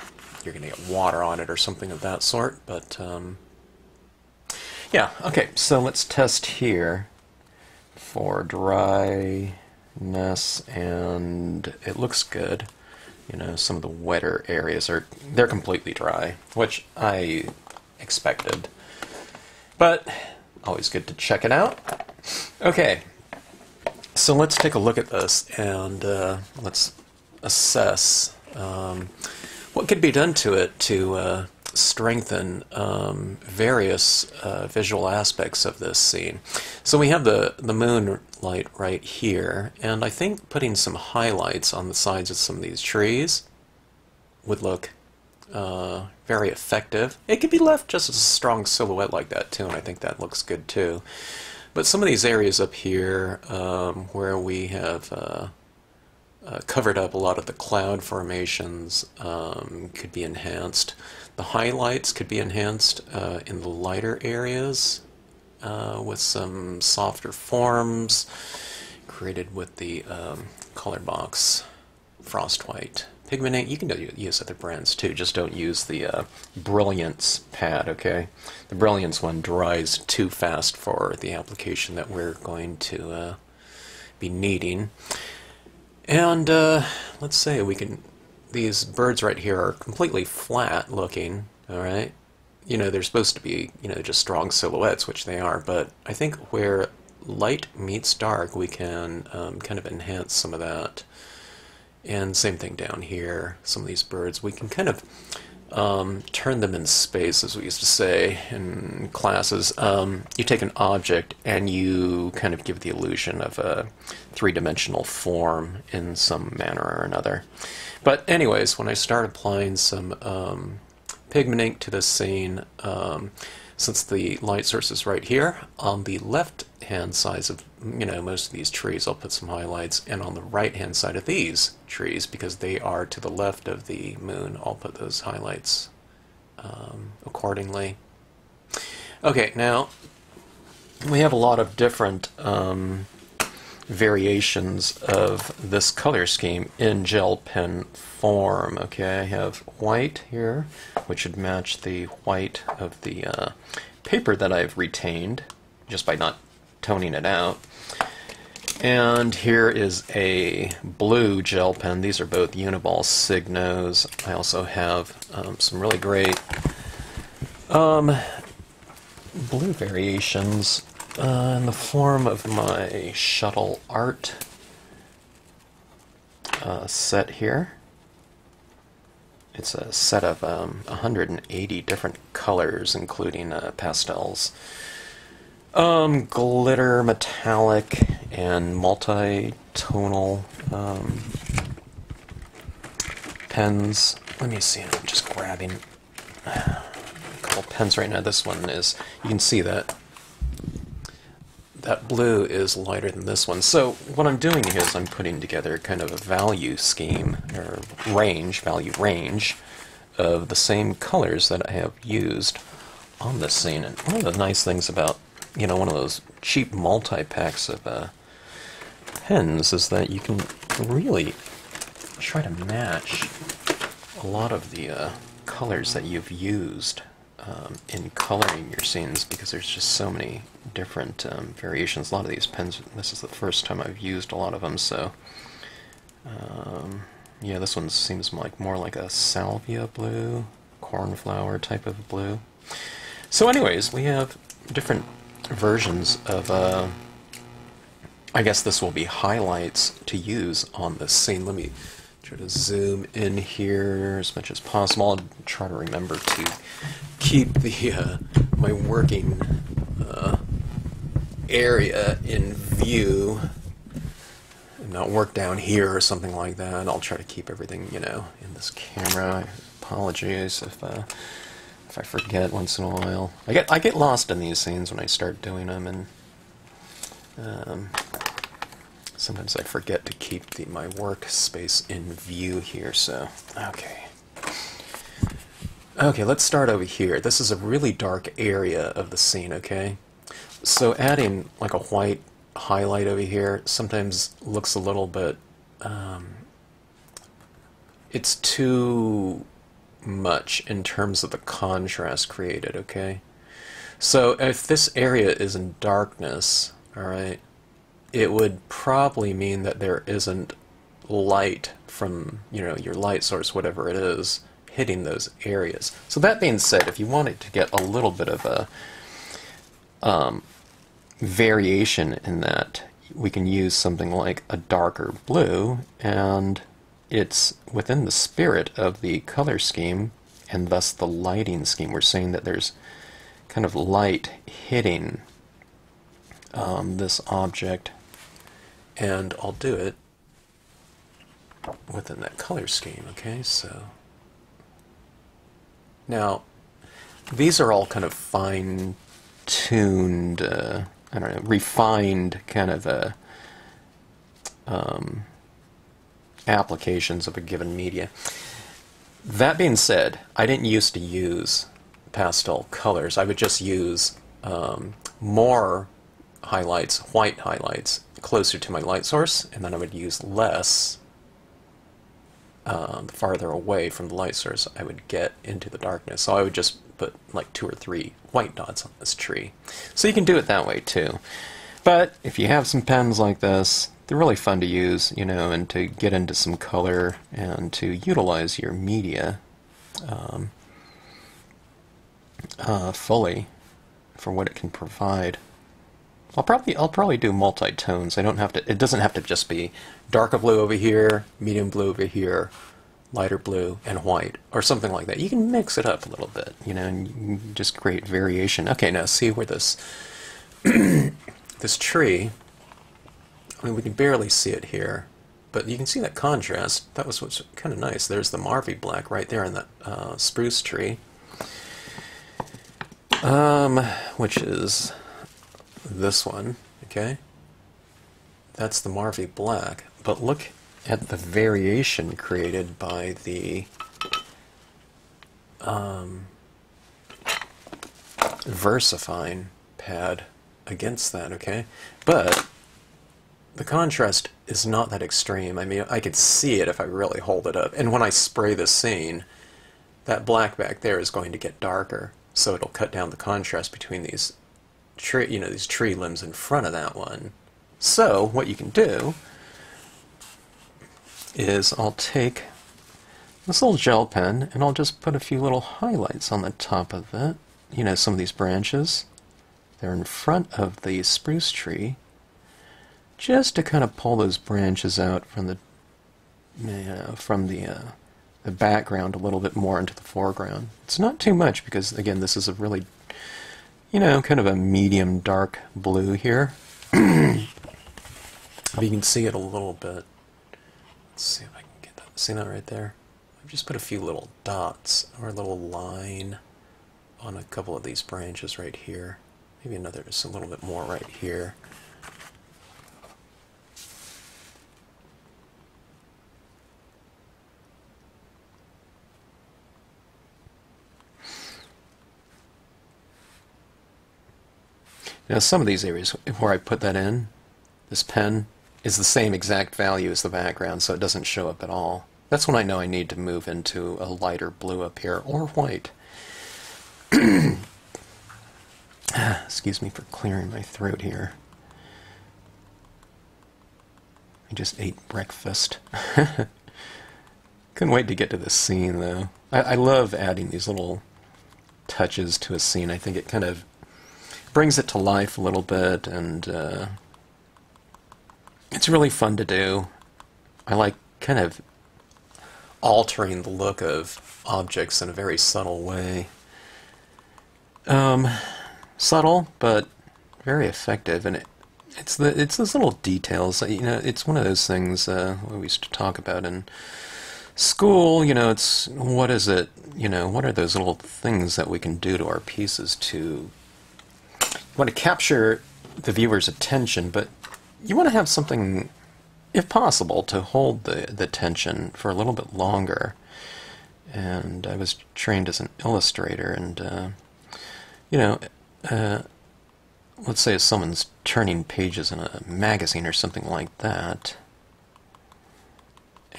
you're going to get water on it or something of that sort, but um, yeah, okay, so let's test here for dryness, and it looks good you know, some of the wetter areas are they're completely dry, which I expected. But always good to check it out. Okay, so let's take a look at this and uh, let's assess um, what could be done to it to uh, strengthen um, various uh, visual aspects of this scene. So we have the, the moonlight right here, and I think putting some highlights on the sides of some of these trees would look uh, very effective. It could be left just as a strong silhouette like that too, and I think that looks good too. But some of these areas up here um, where we have uh, uh, covered up a lot of the cloud formations um, could be enhanced. The highlights could be enhanced uh, in the lighter areas uh, with some softer forms created with the um, Colorbox frost white pigment ink. You can use other brands too, just don't use the uh, Brilliance pad, okay? The Brilliance one dries too fast for the application that we're going to uh, be needing. And uh, let's say we can, these birds right here are completely flat looking, alright? You know, they're supposed to be, you know, just strong silhouettes, which they are, but I think where light meets dark, we can um, kind of enhance some of that and same thing down here, some of these birds, we can kind of um, turn them in space, as we used to say in classes. Um, you take an object and you kind of give the illusion of a three-dimensional form in some manner or another. But anyways, when I start applying some um, pigment ink to this scene, um, since the light source is right here, on the left hand sides of you know most of these trees I'll put some highlights and on the right hand side of these trees because they are to the left of the moon I'll put those highlights um, accordingly. Okay now we have a lot of different um, variations of this color scheme in gel pen form okay I have white here which would match the white of the uh, paper that I've retained just by not toning it out. And here is a blue gel pen. These are both Uniball Signos. I also have um, some really great um, blue variations uh, in the form of my Shuttle Art uh, set here. It's a set of um, 180 different colors, including uh, pastels. Um, glitter, metallic, and multi-tonal um, pens. Let me see, I'm just grabbing a couple pens right now. This one is, you can see that that blue is lighter than this one. So what I'm doing here is I'm putting together kind of a value scheme, or range, value range, of the same colors that I have used on this scene. And one of the nice things about you know, one of those cheap multi-packs of uh, pens is that you can really try to match a lot of the uh, colors that you've used um, in coloring your scenes because there's just so many different um, variations. A lot of these pens, this is the first time I've used a lot of them, so um, yeah, this one seems like more like a salvia blue, cornflower type of blue. So anyways, we have different versions of, uh, I guess this will be highlights to use on the scene. Let me try to zoom in here as much as possible. I'll try to remember to keep the uh, my working uh, area in view and not work down here or something like that. I'll try to keep everything, you know, in this camera. Apologies if uh, if I forget once in a while. I get I get lost in these scenes when I start doing them, and um, sometimes I forget to keep the my workspace in view here. So okay, okay, let's start over here. This is a really dark area of the scene. Okay, so adding like a white highlight over here sometimes looks a little bit. Um, it's too much in terms of the contrast created, okay? So if this area is in darkness, all right, it would probably mean that there isn't light from, you know, your light source, whatever it is, hitting those areas. So that being said, if you wanted to get a little bit of a um, variation in that, we can use something like a darker blue and it's within the spirit of the color scheme and thus the lighting scheme. We're saying that there's kind of light hitting um, this object, and I'll do it within that color scheme. Okay, so now these are all kind of fine tuned, uh, I don't know, refined kind of uh, um, applications of a given media. That being said, I didn't used to use pastel colors. I would just use um, more highlights, white highlights, closer to my light source, and then I would use less um, farther away from the light source I would get into the darkness. So I would just put like two or three white dots on this tree. So you can do it that way too. But if you have some pens like this, they're really fun to use, you know, and to get into some color and to utilize your media um, uh, fully for what it can provide. I'll probably I'll probably do multi-tones. I don't have to. It doesn't have to just be darker blue over here, medium blue over here, lighter blue, and white, or something like that. You can mix it up a little bit, you know, and just create variation. Okay, now see where this [CLEARS THROAT] this tree. I mean, we can barely see it here, but you can see that contrast. That was what's kind of nice. There's the Marvy black right there in that uh, spruce tree, um, which is this one, okay? That's the Marvy Black. But look at the variation created by the um, VersaFine pad against that, okay? But the contrast is not that extreme. I mean, I could see it if I really hold it up. And when I spray the scene, that black back there is going to get darker. So it'll cut down the contrast between these tree, you know, these tree limbs in front of that one. So what you can do is I'll take this little gel pen and I'll just put a few little highlights on the top of it. You know, some of these branches, they're in front of the spruce tree, just to kind of pull those branches out from the, know, from the, uh, the background a little bit more into the foreground. It's not too much because, again, this is a really you know, kind of a medium dark blue here. you can see it a little bit. Let's see if I can get that. See that right there? I've just put a few little dots or a little line on a couple of these branches right here. Maybe another, just a little bit more right here. Now some of these areas where I put that in, this pen, is the same exact value as the background, so it doesn't show up at all. That's when I know I need to move into a lighter blue up here, or white. [CLEARS THROAT] Excuse me for clearing my throat here. I just ate breakfast. [LAUGHS] Couldn't wait to get to this scene, though. I, I love adding these little touches to a scene. I think it kind of brings it to life a little bit, and uh, it's really fun to do. I like kind of altering the look of objects in a very subtle way. Um, subtle, but very effective, and it, it's the it's those little details. You know, it's one of those things uh, we used to talk about in school. You know, it's what is it? You know, what are those little things that we can do to our pieces to want to capture the viewer's attention, but you want to have something, if possible, to hold the, the tension for a little bit longer. And I was trained as an illustrator, and, uh, you know, uh, let's say if someone's turning pages in a magazine or something like that,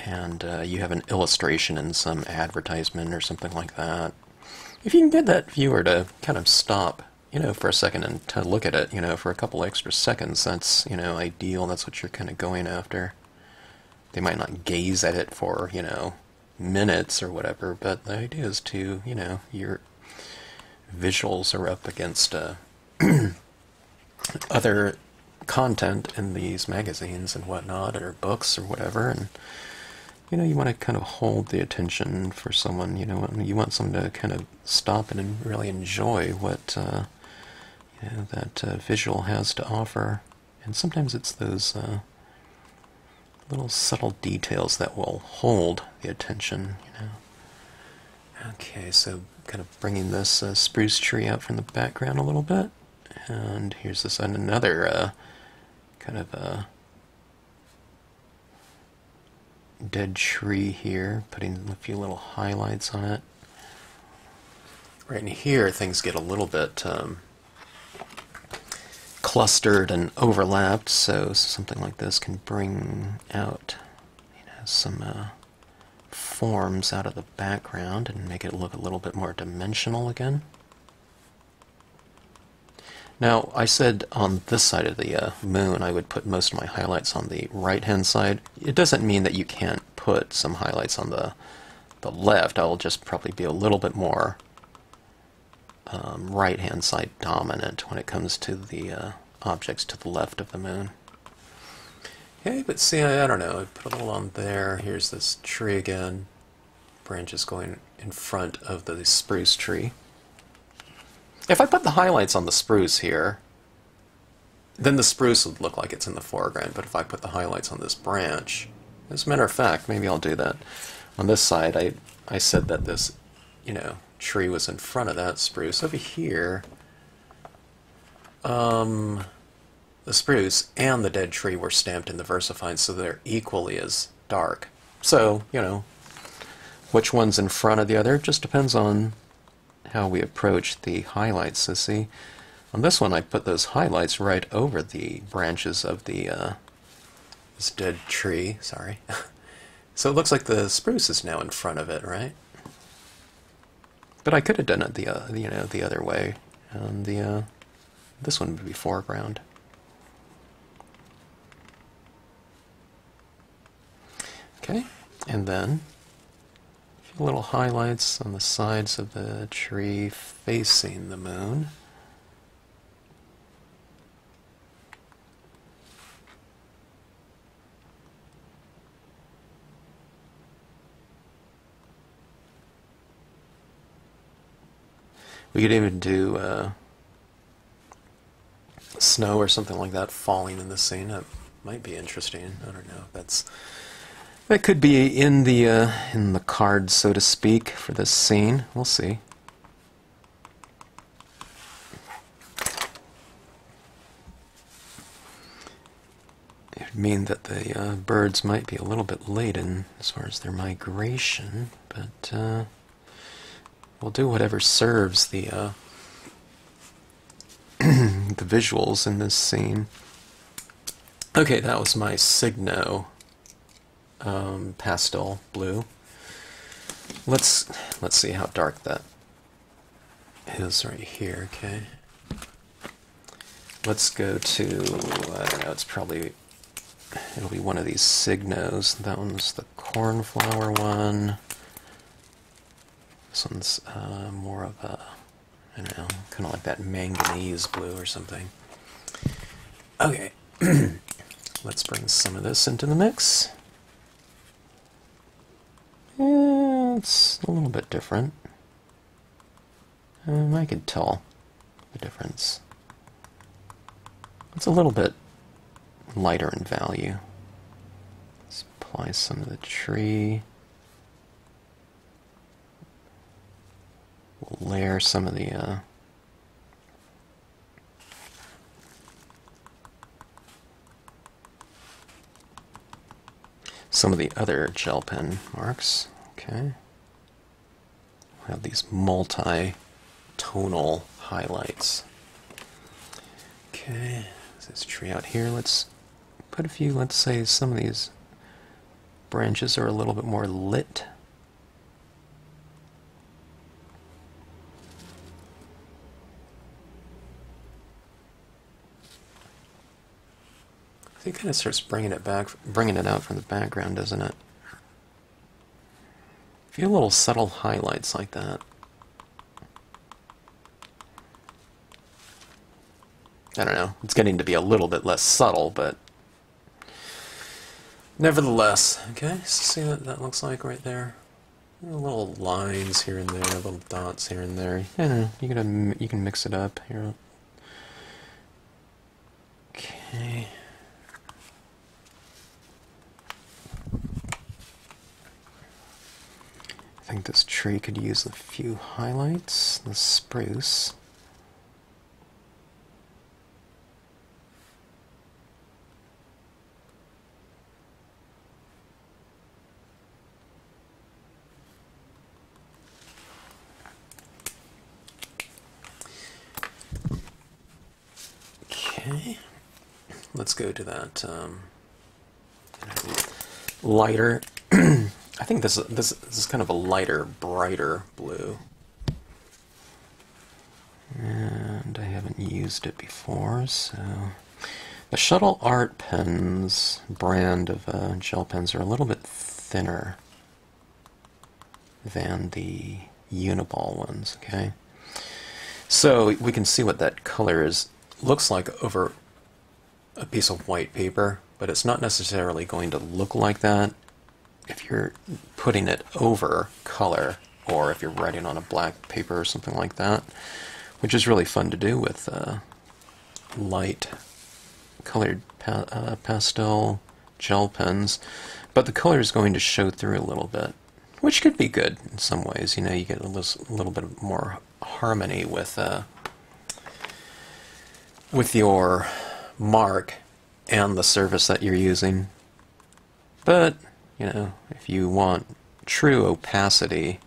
and uh, you have an illustration in some advertisement or something like that, if you can get that viewer to kind of stop you know, for a second and to look at it, you know, for a couple extra seconds, that's, you know, ideal. That's what you're kind of going after. They might not gaze at it for, you know, minutes or whatever, but the idea is to, you know, your visuals are up against uh, [CLEARS THROAT] other content in these magazines and whatnot, or books or whatever, and you know, you want to kind of hold the attention for someone. You know, you want someone to kind of stop and really enjoy what uh, that uh, visual has to offer. And sometimes it's those uh, little subtle details that will hold the attention. You know. Okay, so kind of bringing this uh, spruce tree out from the background a little bit, and here's this another uh, kind of a dead tree here, putting a few little highlights on it. Right in here, things get a little bit um, clustered and overlapped, so something like this can bring out, you know, some uh, forms out of the background and make it look a little bit more dimensional again. Now, I said on this side of the uh, moon I would put most of my highlights on the right-hand side. It doesn't mean that you can't put some highlights on the, the left. I'll just probably be a little bit more um, right-hand side dominant when it comes to the uh, objects to the left of the moon. Okay, but see, I, I don't know. I put a little on there. Here's this tree again. Branches going in front of the spruce tree. If I put the highlights on the spruce here, then the spruce would look like it's in the foreground. But if I put the highlights on this branch, as a matter of fact, maybe I'll do that. On this side, I, I said that this, you know, tree was in front of that spruce. Over here, um, the spruce and the dead tree were stamped in the VersaFine, so they're equally as dark. So, you know, which one's in front of the other just depends on how we approach the highlights. So see, on this one I put those highlights right over the branches of the uh, this dead tree. Sorry. [LAUGHS] so it looks like the spruce is now in front of it, right? But I could have done it the uh, you know the other way, and the uh, this one would be foreground. Okay, and then a few little highlights on the sides of the tree facing the moon. We could even do uh, snow or something like that falling in the scene. That might be interesting. I don't know. That's that could be in the uh, in the cards, so to speak, for this scene. We'll see. It would mean that the uh, birds might be a little bit laden as far as their migration, but uh, we'll do whatever serves the uh, [CLEARS THROAT] the visuals in this scene. Okay, that was my Signo um, pastel blue. Let's let's see how dark that is right here. Okay. Let's go to I don't know. It's probably it'll be one of these Signos. That one's the cornflower one. This one's uh, more of a I don't know, kind of like that manganese blue or something. Okay. [CLEARS THROAT] Let's bring some of this into the mix. It's a little bit different. Um, I could tell the difference. It's a little bit lighter in value. Let's apply some of the tree. Layer some of the uh, some of the other gel pen marks. Okay. We have these multi-tonal highlights. Okay, this tree out here. Let's put a few, let's say some of these branches are a little bit more lit It kind of starts bringing it back, bringing it out from the background, doesn't it? A few little subtle highlights like that. I don't know. It's getting to be a little bit less subtle, but Nevertheless, okay, see what that looks like right there? Little lines here and there, little dots here and there. Yeah, you can you can mix it up here. Okay. I think this tree could use a few highlights. The spruce. Okay, let's go to that um, lighter. I think this this this is kind of a lighter, brighter blue, and I haven't used it before, so. The Shuttle Art pens brand of uh, gel pens are a little bit thinner than the Uniball ones, okay? So we can see what that color is looks like over a piece of white paper, but it's not necessarily going to look like that if you're putting it over color or if you're writing on a black paper or something like that, which is really fun to do with uh, light colored pa uh, pastel gel pens. But the color is going to show through a little bit, which could be good in some ways. You know, you get a little, bit more harmony with uh, with your mark and the surface that you're using. But, you know, if you want true opacity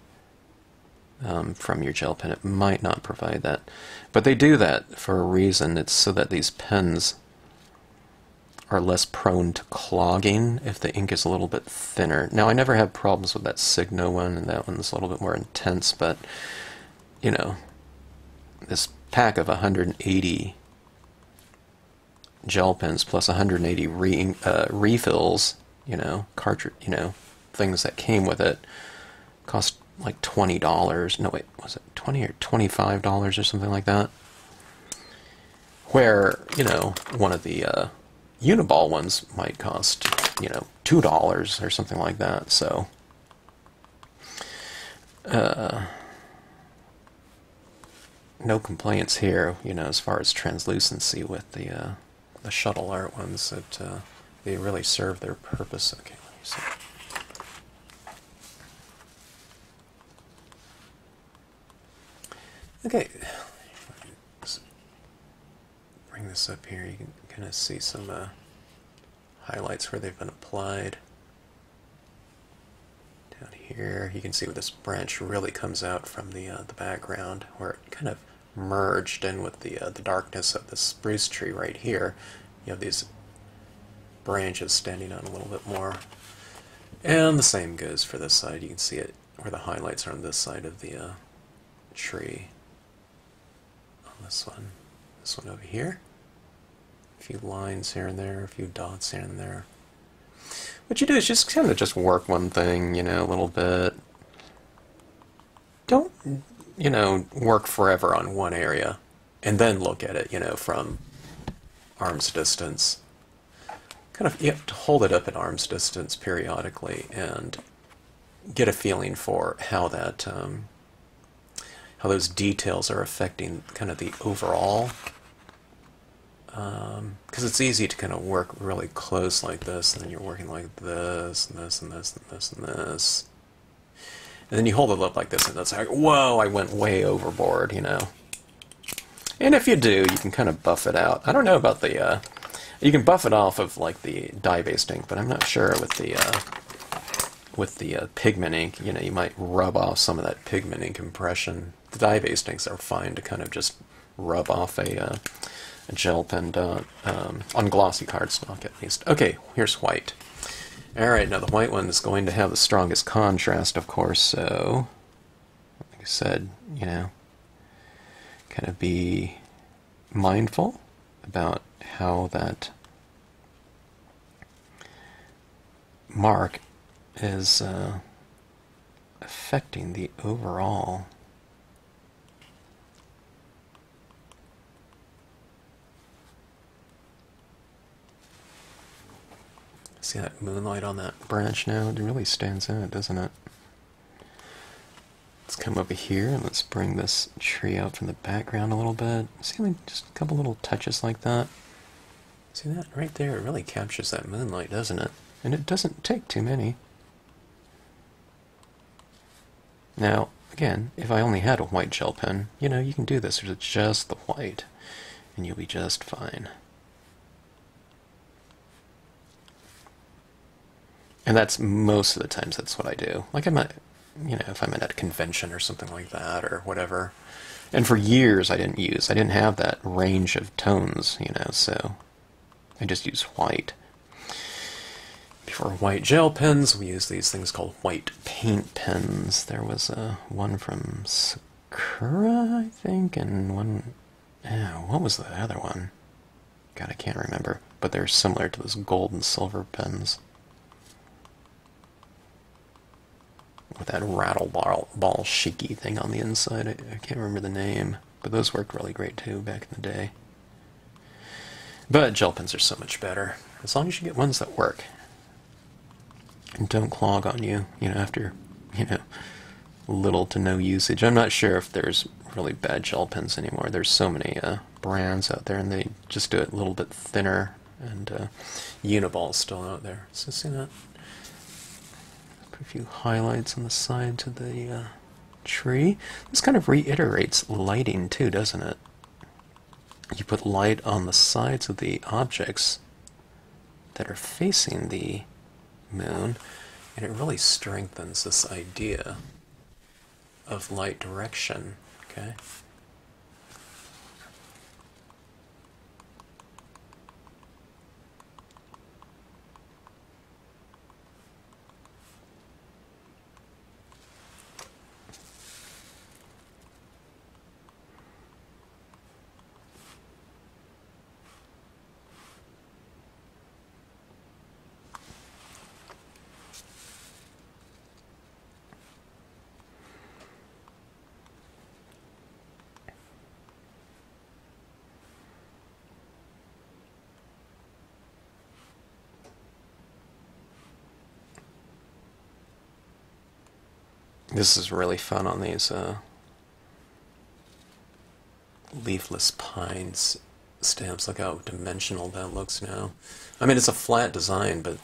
um, from your gel pen, it might not provide that. But they do that for a reason. It's so that these pens are less prone to clogging if the ink is a little bit thinner. Now, I never have problems with that Signo one, and that one's a little bit more intense, but, you know, this pack of 180 gel pens plus 180 re, uh, refills, you know, cartridge, you know, things that came with it, cost like twenty dollars. No, wait, was it twenty or twenty-five dollars or something like that? Where you know one of the uh, Uniball ones might cost you know two dollars or something like that. So. Uh, no complaints here, you know, as far as translucency with the uh, the shuttle art ones that uh, they really serve their purpose. Okay, let me see. Okay, bring this up here. You can kind of see some uh, highlights where they've been applied. Down here, you can see where this branch really comes out from the uh, the background, where it kind of merged in with the uh, the darkness of the spruce tree right here. You have these branches standing out a little bit more. And the same goes for this side. You can see it where the highlights are on this side of the uh, tree. On this one. This one over here. A few lines here and there, a few dots here and there. What you do is just kind of just work one thing, you know, a little bit. Don't you know, work forever on one area and then look at it, you know, from arm's distance. Kind of, you have to hold it up at arm's distance periodically and get a feeling for how that, um, how those details are affecting kind of the overall. Because um, it's easy to kind of work really close like this, and then you're working like this, and this, and this, and this, and this. And then you hold it up like this, and it's like, whoa, I went way overboard, you know. And if you do, you can kind of buff it out. I don't know about the, uh, you can buff it off of like the dye-based ink, but I'm not sure with the, uh, with the uh, pigment ink, you know, you might rub off some of that pigment ink impression. The dye-based inks are fine to kind of just rub off a, uh, a gel pen dot, um, on glossy cardstock at least. Okay, here's white. Alright, now the white one is going to have the strongest contrast, of course, so, like I said, you know, kind of be mindful about how that mark is uh, affecting the overall See that moonlight on that branch now? It really stands out, doesn't it? Let's come over here and let's bring this tree out from the background a little bit. See, just a couple little touches like that. See that right there? It really captures that moonlight, doesn't it? And it doesn't take too many. Now, again, if I only had a white gel pen, you know, you can do this with just the white, and you'll be just fine. And that's most of the times that's what I do. Like I'm at, you know, if I'm at a convention or something like that or whatever. And for years I didn't use, I didn't have that range of tones, you know, so I just use white. Before white gel pens, we use these things called white paint pens. There was uh, one from Sakura, I think, and one, yeah, what was the other one? God, I can't remember. But they're similar to those gold and silver pens. with that rattle ball, ball shaky thing on the inside. I, I, can't remember the name, but those worked really great too back in the day. But gel pens are so much better, as long as you get ones that work and don't clog on you. You know, after you know little to no usage. I'm not sure if there's really bad gel pens anymore. There's so many uh, brands out there, and they just do it a little bit thinner. And uh, Uniball's still out there. So see that Put a few highlights on the side to the uh, tree. This kind of reiterates lighting too, doesn't it? You put light on the sides of the objects that are facing the moon, and it really strengthens this idea of light direction, okay? This is really fun on these uh, leafless pines stamps. Look how dimensional that looks now. I mean, it's a flat design, but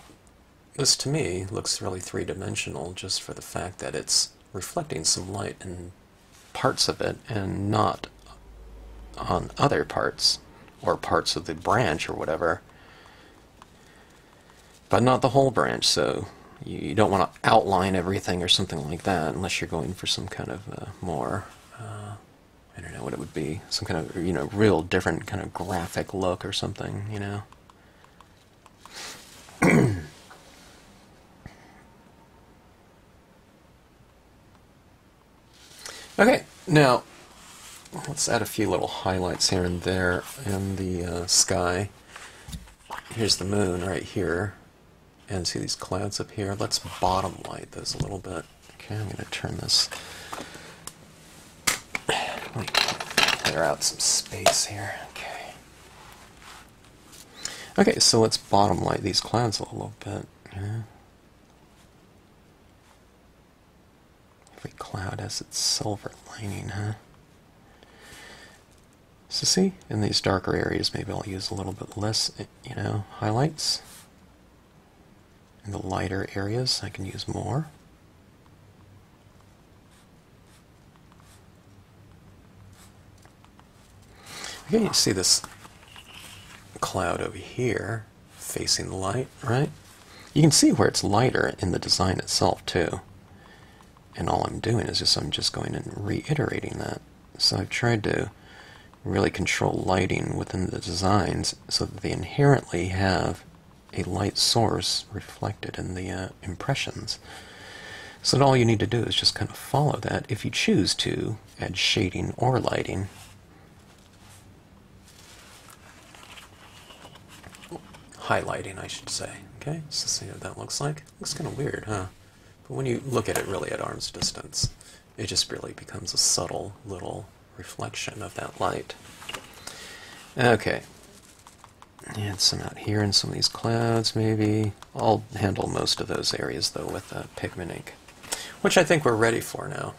this to me looks really three-dimensional just for the fact that it's reflecting some light in parts of it and not on other parts or parts of the branch or whatever but not the whole branch so you don't want to outline everything or something like that unless you're going for some kind of uh, more uh, I don't know what it would be some kind of you know real different kind of graphic look or something you know? [CLEARS THROAT] Okay now let's add a few little highlights here and there in the uh, sky. Here's the moon right here and see these clouds up here. Let's bottom light those a little bit. Okay, I'm going to turn this. Let me clear out some space here. Okay. Okay, so let's bottom light these clouds a little bit. Yeah. Every cloud has its silver lining, huh? So see, in these darker areas, maybe I'll use a little bit less, you know, highlights. In the lighter areas, I can use more. Okay, you see this cloud over here facing the light, right? You can see where it's lighter in the design itself too. And all I'm doing is just I'm just going and reiterating that. So I've tried to really control lighting within the designs so that they inherently have a light source reflected in the uh, impressions. So all you need to do is just kind of follow that if you choose to add shading or lighting. Highlighting, I should say. Okay, so see what that looks like. Looks kind of weird, huh? But when you look at it really at arm's distance, it just really becomes a subtle little reflection of that light. Okay, And some out here in some of these clouds, maybe. I'll handle most of those areas, though, with uh, pigment ink, which I think we're ready for now.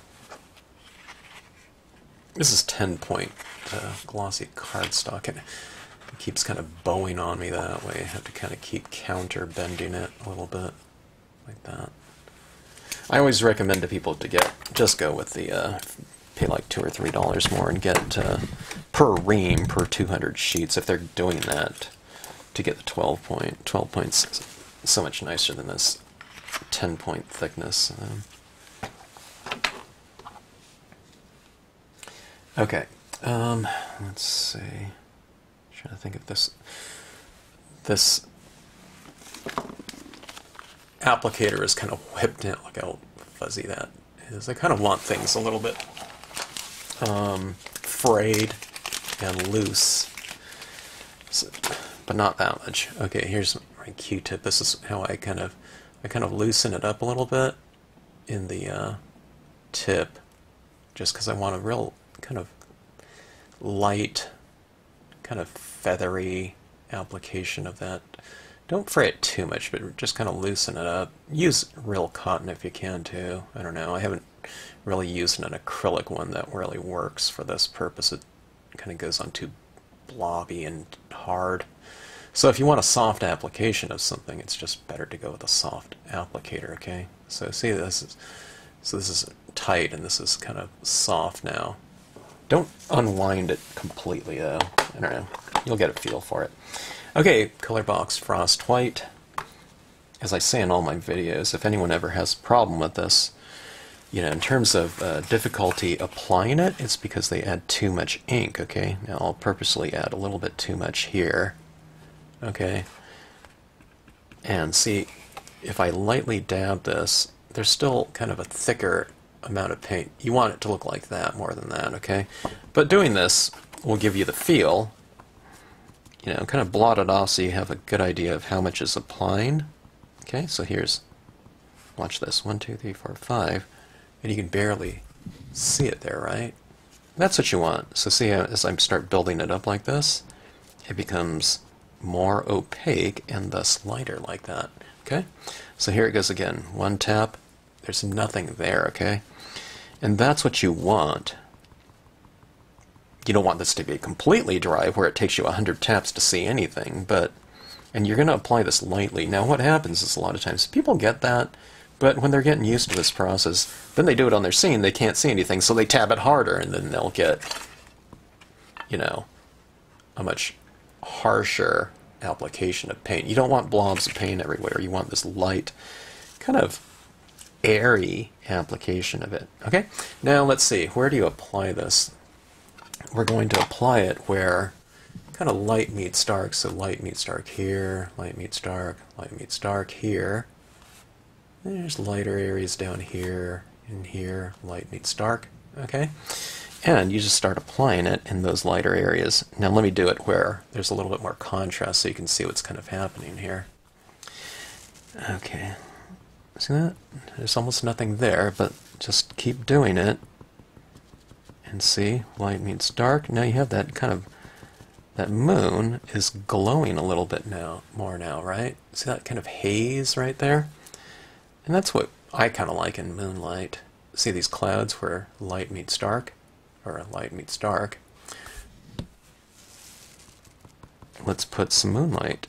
This is 10 point uh, glossy cardstock, and it keeps kind of bowing on me that way. I have to kind of keep counter bending it a little bit, like that. I always recommend to people to get, just go with the, uh, pay like two or three dollars more and get uh, per ream per 200 sheets if they're doing that to get the 12 point. 12 points so much nicer than this 10 point thickness. Um, okay, um, let's see. I'm trying to think of this. This applicator is kind of whipped in. Look how fuzzy that is. I kind of want things a little bit um, frayed and loose. So, but not that much. Okay, here's my Q-tip. This is how I kind of I kind of loosen it up a little bit in the uh, tip, just because I want a real kind of light, kind of feathery application of that. Don't fray it too much, but just kind of loosen it up. Use real cotton if you can too. I don't know. I haven't really used an acrylic one that really works for this purpose. It kind of goes on too blobby and hard. So if you want a soft application of something, it's just better to go with a soft applicator, okay? So see this is so this is tight and this is kind of soft now. Don't unwind it completely though. I don't know. You'll get a feel for it. Okay, Colorbox frost white. As I say in all my videos, if anyone ever has a problem with this, you know, in terms of uh, difficulty applying it, it's because they add too much ink, okay? Now I'll purposely add a little bit too much here, okay? And see, if I lightly dab this, there's still kind of a thicker amount of paint. You want it to look like that more than that, okay? But doing this will give you the feel, you know, kind of blot it off so you have a good idea of how much is applying. Okay, so here's, watch this, one, two, three, four, five and you can barely see it there, right? That's what you want. So see, as I start building it up like this, it becomes more opaque and thus lighter like that. Okay? So here it goes again. One tap, there's nothing there, okay? And that's what you want. You don't want this to be completely dry where it takes you 100 taps to see anything, but and you're going to apply this lightly. Now what happens is a lot of times people get that but when they're getting used to this process, then they do it on their scene, they can't see anything, so they tab it harder, and then they'll get, you know, a much harsher application of paint. You don't want blobs of paint everywhere. You want this light, kind of airy application of it. Okay, now let's see, where do you apply this? We're going to apply it where kind of light meets dark, so light meets dark here, light meets dark, light meets dark here, there's lighter areas down here, in here, light meets dark, okay? And you just start applying it in those lighter areas. Now let me do it where there's a little bit more contrast so you can see what's kind of happening here. Okay, see that? There's almost nothing there, but just keep doing it. And see, light meets dark. Now you have that kind of, that moon is glowing a little bit now, more now, right? See that kind of haze right there? And that's what I kind of like in moonlight. See these clouds where light meets dark, or light meets dark. Let's put some moonlight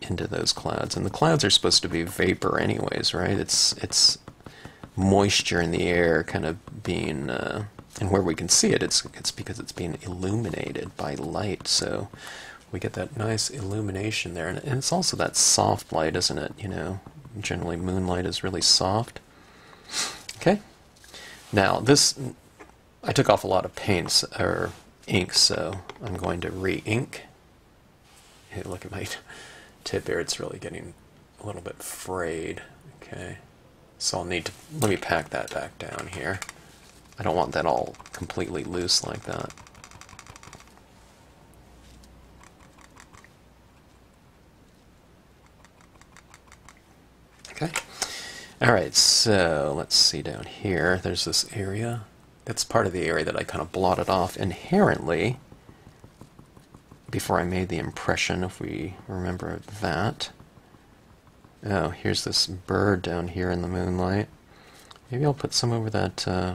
into those clouds. And the clouds are supposed to be vapor anyways, right? It's it's moisture in the air kind of being uh, and where we can see it it's it's because it's being illuminated by light so we get that nice illumination there and, and it's also that soft light isn't it you know generally moonlight is really soft. Okay. Now this, I took off a lot of paints or ink, so I'm going to re-ink. Hey, look at my [LAUGHS] tip here; it's really getting a little bit frayed. Okay, so I'll need to let me pack that back down here. I don't want that all completely loose like that. Okay. All right, so let's see down here. There's this area. That's part of the area that I kind of blotted off inherently. before I made the impression, if we remember that. Oh, here's this bird down here in the moonlight. Maybe I'll put some over that uh,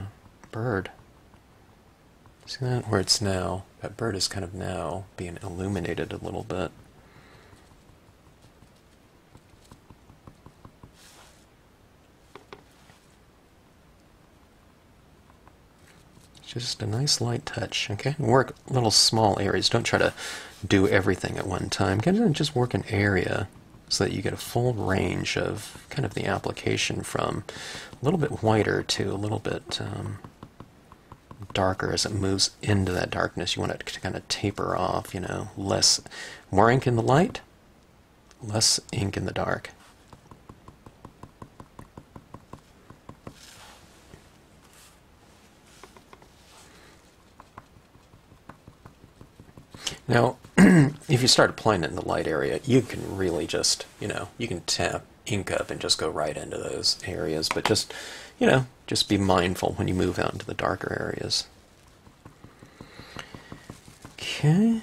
bird. See that? Where it's now. That bird is kind of now being illuminated a little bit. Just a nice light touch, okay? Work little small areas. Don't try to do everything at one time. Kind of just work an area so that you get a full range of kind of the application from a little bit whiter to a little bit um, darker as it moves into that darkness. You want it to kind of taper off, you know, less, more ink in the light, less ink in the dark. Now, [CLEARS THROAT] if you start applying it in the light area, you can really just, you know, you can tap ink up and just go right into those areas, but just, you know, just be mindful when you move out into the darker areas. Okay,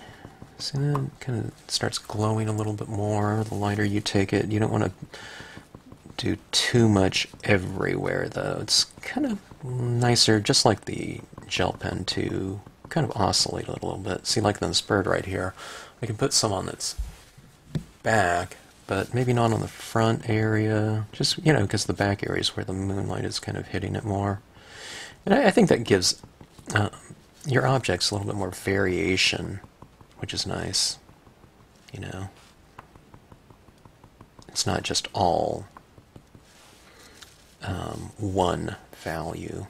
see that kind of starts glowing a little bit more the lighter you take it. You don't want to do too much everywhere though. It's kind of nicer, just like the gel pen to kind of oscillate a little bit. See, like this bird right here, I can put some on that's back, but maybe not on the front area. Just, you know, because the back area is where the moonlight is kind of hitting it more. And I, I think that gives uh, your objects a little bit more variation, which is nice. You know, it's not just all um, one value.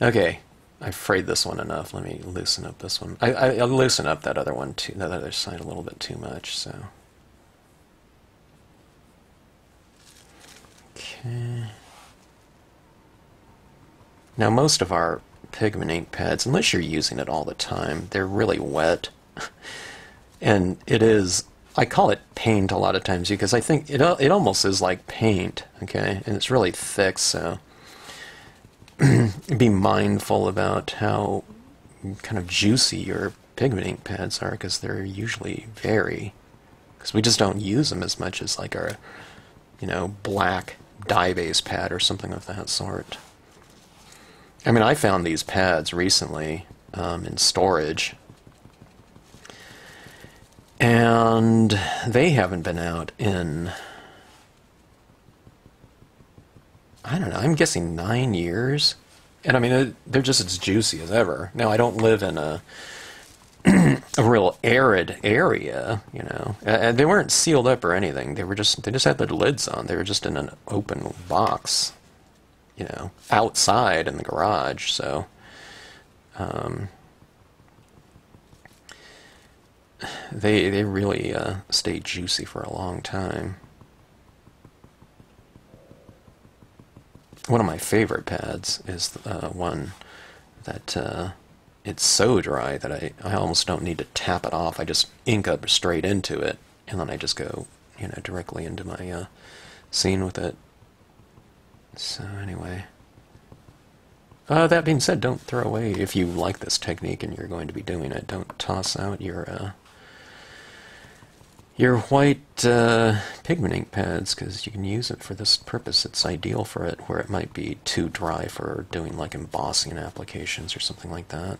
Okay, I've frayed this one enough. Let me loosen up this one. I, I, I loosen up that other one too, that other side a little bit too much. So. Okay. Now most of our pigment ink pads, unless you're using it all the time, they're really wet. [LAUGHS] and it is, I call it paint a lot of times because I think it, it almost is like paint, okay? And it's really thick, so [CLEARS THROAT] be mindful about how kind of juicy your pigment ink pads are because they're usually very because we just don't use them as much as like our you know black dye base pad or something of that sort. I mean I found these pads recently um, in storage. And they haven't been out in I don't know, I'm guessing nine years. And I mean, they're just as juicy as ever. Now, I don't live in a [CLEARS THROAT] a real arid area, you know. And they weren't sealed up or anything. They were just they just had their lids on. They were just in an open box, you know, outside in the garage. So, um, they they really uh, stayed juicy for a long time. One of my favorite pads is uh, one that uh, it's so dry that I, I almost don't need to tap it off. I just ink up straight into it, and then I just go, you know, directly into my uh, scene with it. So anyway. Uh, that being said, don't throw away, if you like this technique and you're going to be doing it, don't toss out your uh, your white uh, pigment ink pads because you can use it for this purpose. It's ideal for it where it might be too dry for doing like embossing applications or something like that.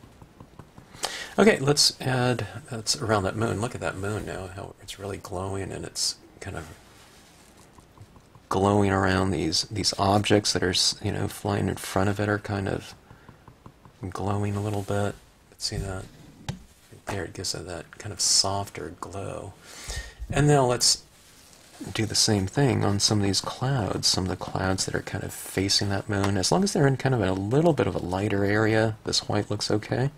Okay, let's add, that's around that moon. Look at that moon now, how it's really glowing and it's kind of glowing around these these objects that are, you know, flying in front of it are kind of glowing a little bit. Let's See that? there it gives it that kind of softer glow. And now let's do the same thing on some of these clouds, some of the clouds that are kind of facing that moon. As long as they're in kind of a little bit of a lighter area, this white looks okay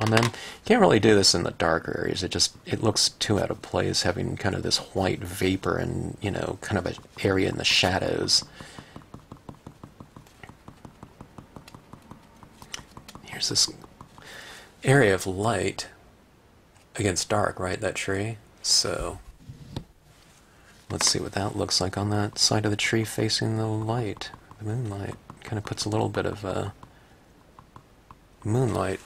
on them. You can't really do this in the darker areas. It just it looks too out of place having kind of this white vapor and, you know, kind of an area in the shadows. Here's this area of light against dark, right? That tree. So let's see what that looks like on that side of the tree facing the light, the moonlight. Kind of puts a little bit of uh, moonlight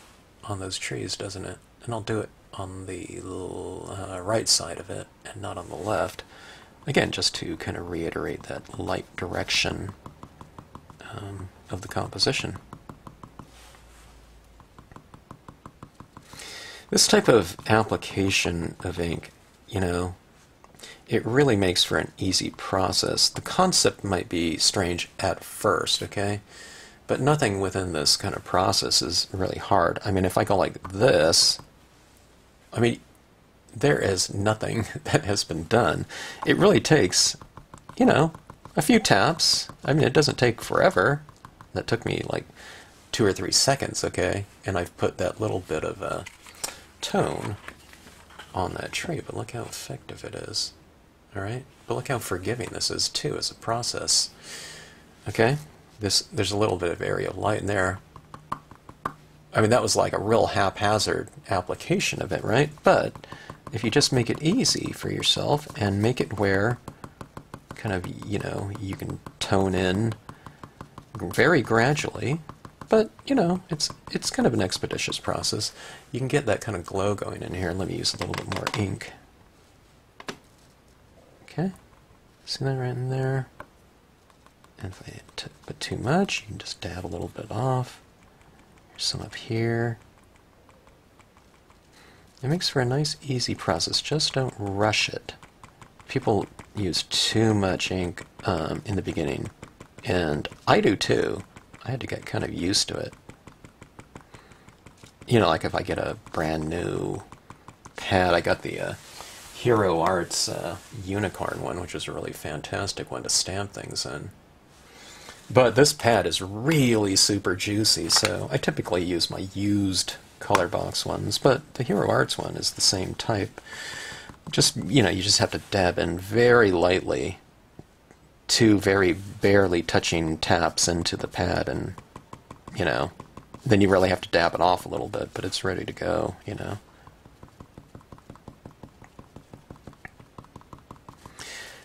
on those trees, doesn't it? And I'll do it on the uh, right side of it and not on the left. Again, just to kind of reiterate that light direction um, of the composition. This type of application of ink, you know, it really makes for an easy process. The concept might be strange at first, okay? But nothing within this kind of process is really hard. I mean, if I go like this, I mean, there is nothing [LAUGHS] that has been done. It really takes, you know, a few taps. I mean, it doesn't take forever. That took me like two or three seconds, okay? And I've put that little bit of a tone on that tree, but look how effective it is. All right? But look how forgiving this is, too, as a process. Okay? This There's a little bit of area of light in there. I mean, that was like a real haphazard application of it, right? But if you just make it easy for yourself and make it where kind of, you know, you can tone in very gradually, but, you know, it's it's kind of an expeditious process. You can get that kind of glow going in here. Let me use a little bit more ink. Okay, see that right in there? And if I put too much, you can just dab a little bit off. Here's some up here. It makes for a nice, easy process. Just don't rush it. People use too much ink um, in the beginning, and I do too. I had to get kind of used to it. You know, like if I get a brand new pad, I got the uh, Hero Arts uh, Unicorn one, which is a really fantastic one to stamp things in. But this pad is really super juicy, so I typically use my used Colorbox ones, but the Hero Arts one is the same type. Just, you know, you just have to dab in very lightly two very barely touching taps into the pad and, you know, then you really have to dab it off a little bit, but it's ready to go, you know.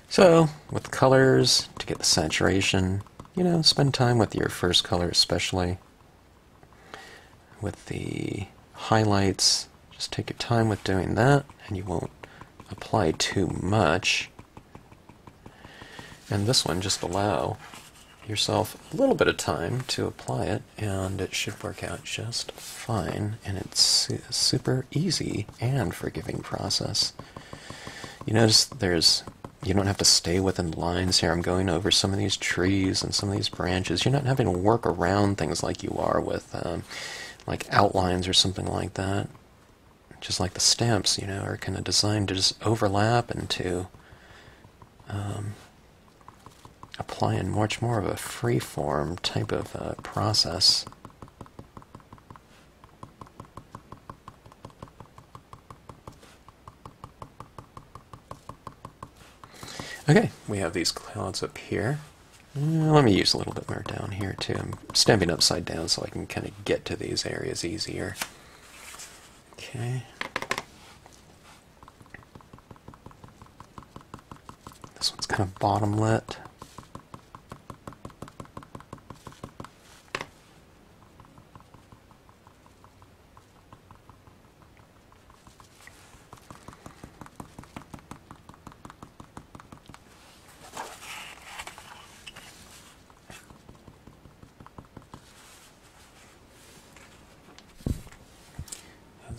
So, with colors, to get the saturation, you know, spend time with your first color especially. With the highlights, just take your time with doing that, and you won't apply too much. And this one, just allow yourself a little bit of time to apply it, and it should work out just fine. And it's a super easy and forgiving process. You notice there's you don't have to stay within lines here. I'm going over some of these trees and some of these branches. You're not having to work around things like you are with um, like outlines or something like that. Just like the stamps, you know, are kind of designed to just overlap and to um, apply in much more of a free-form type of uh, process. Okay, we have these clouds up here. Uh, let me use a little bit more down here too. I'm stamping upside down so I can kind of get to these areas easier. Okay. This one's kind of bottom lit.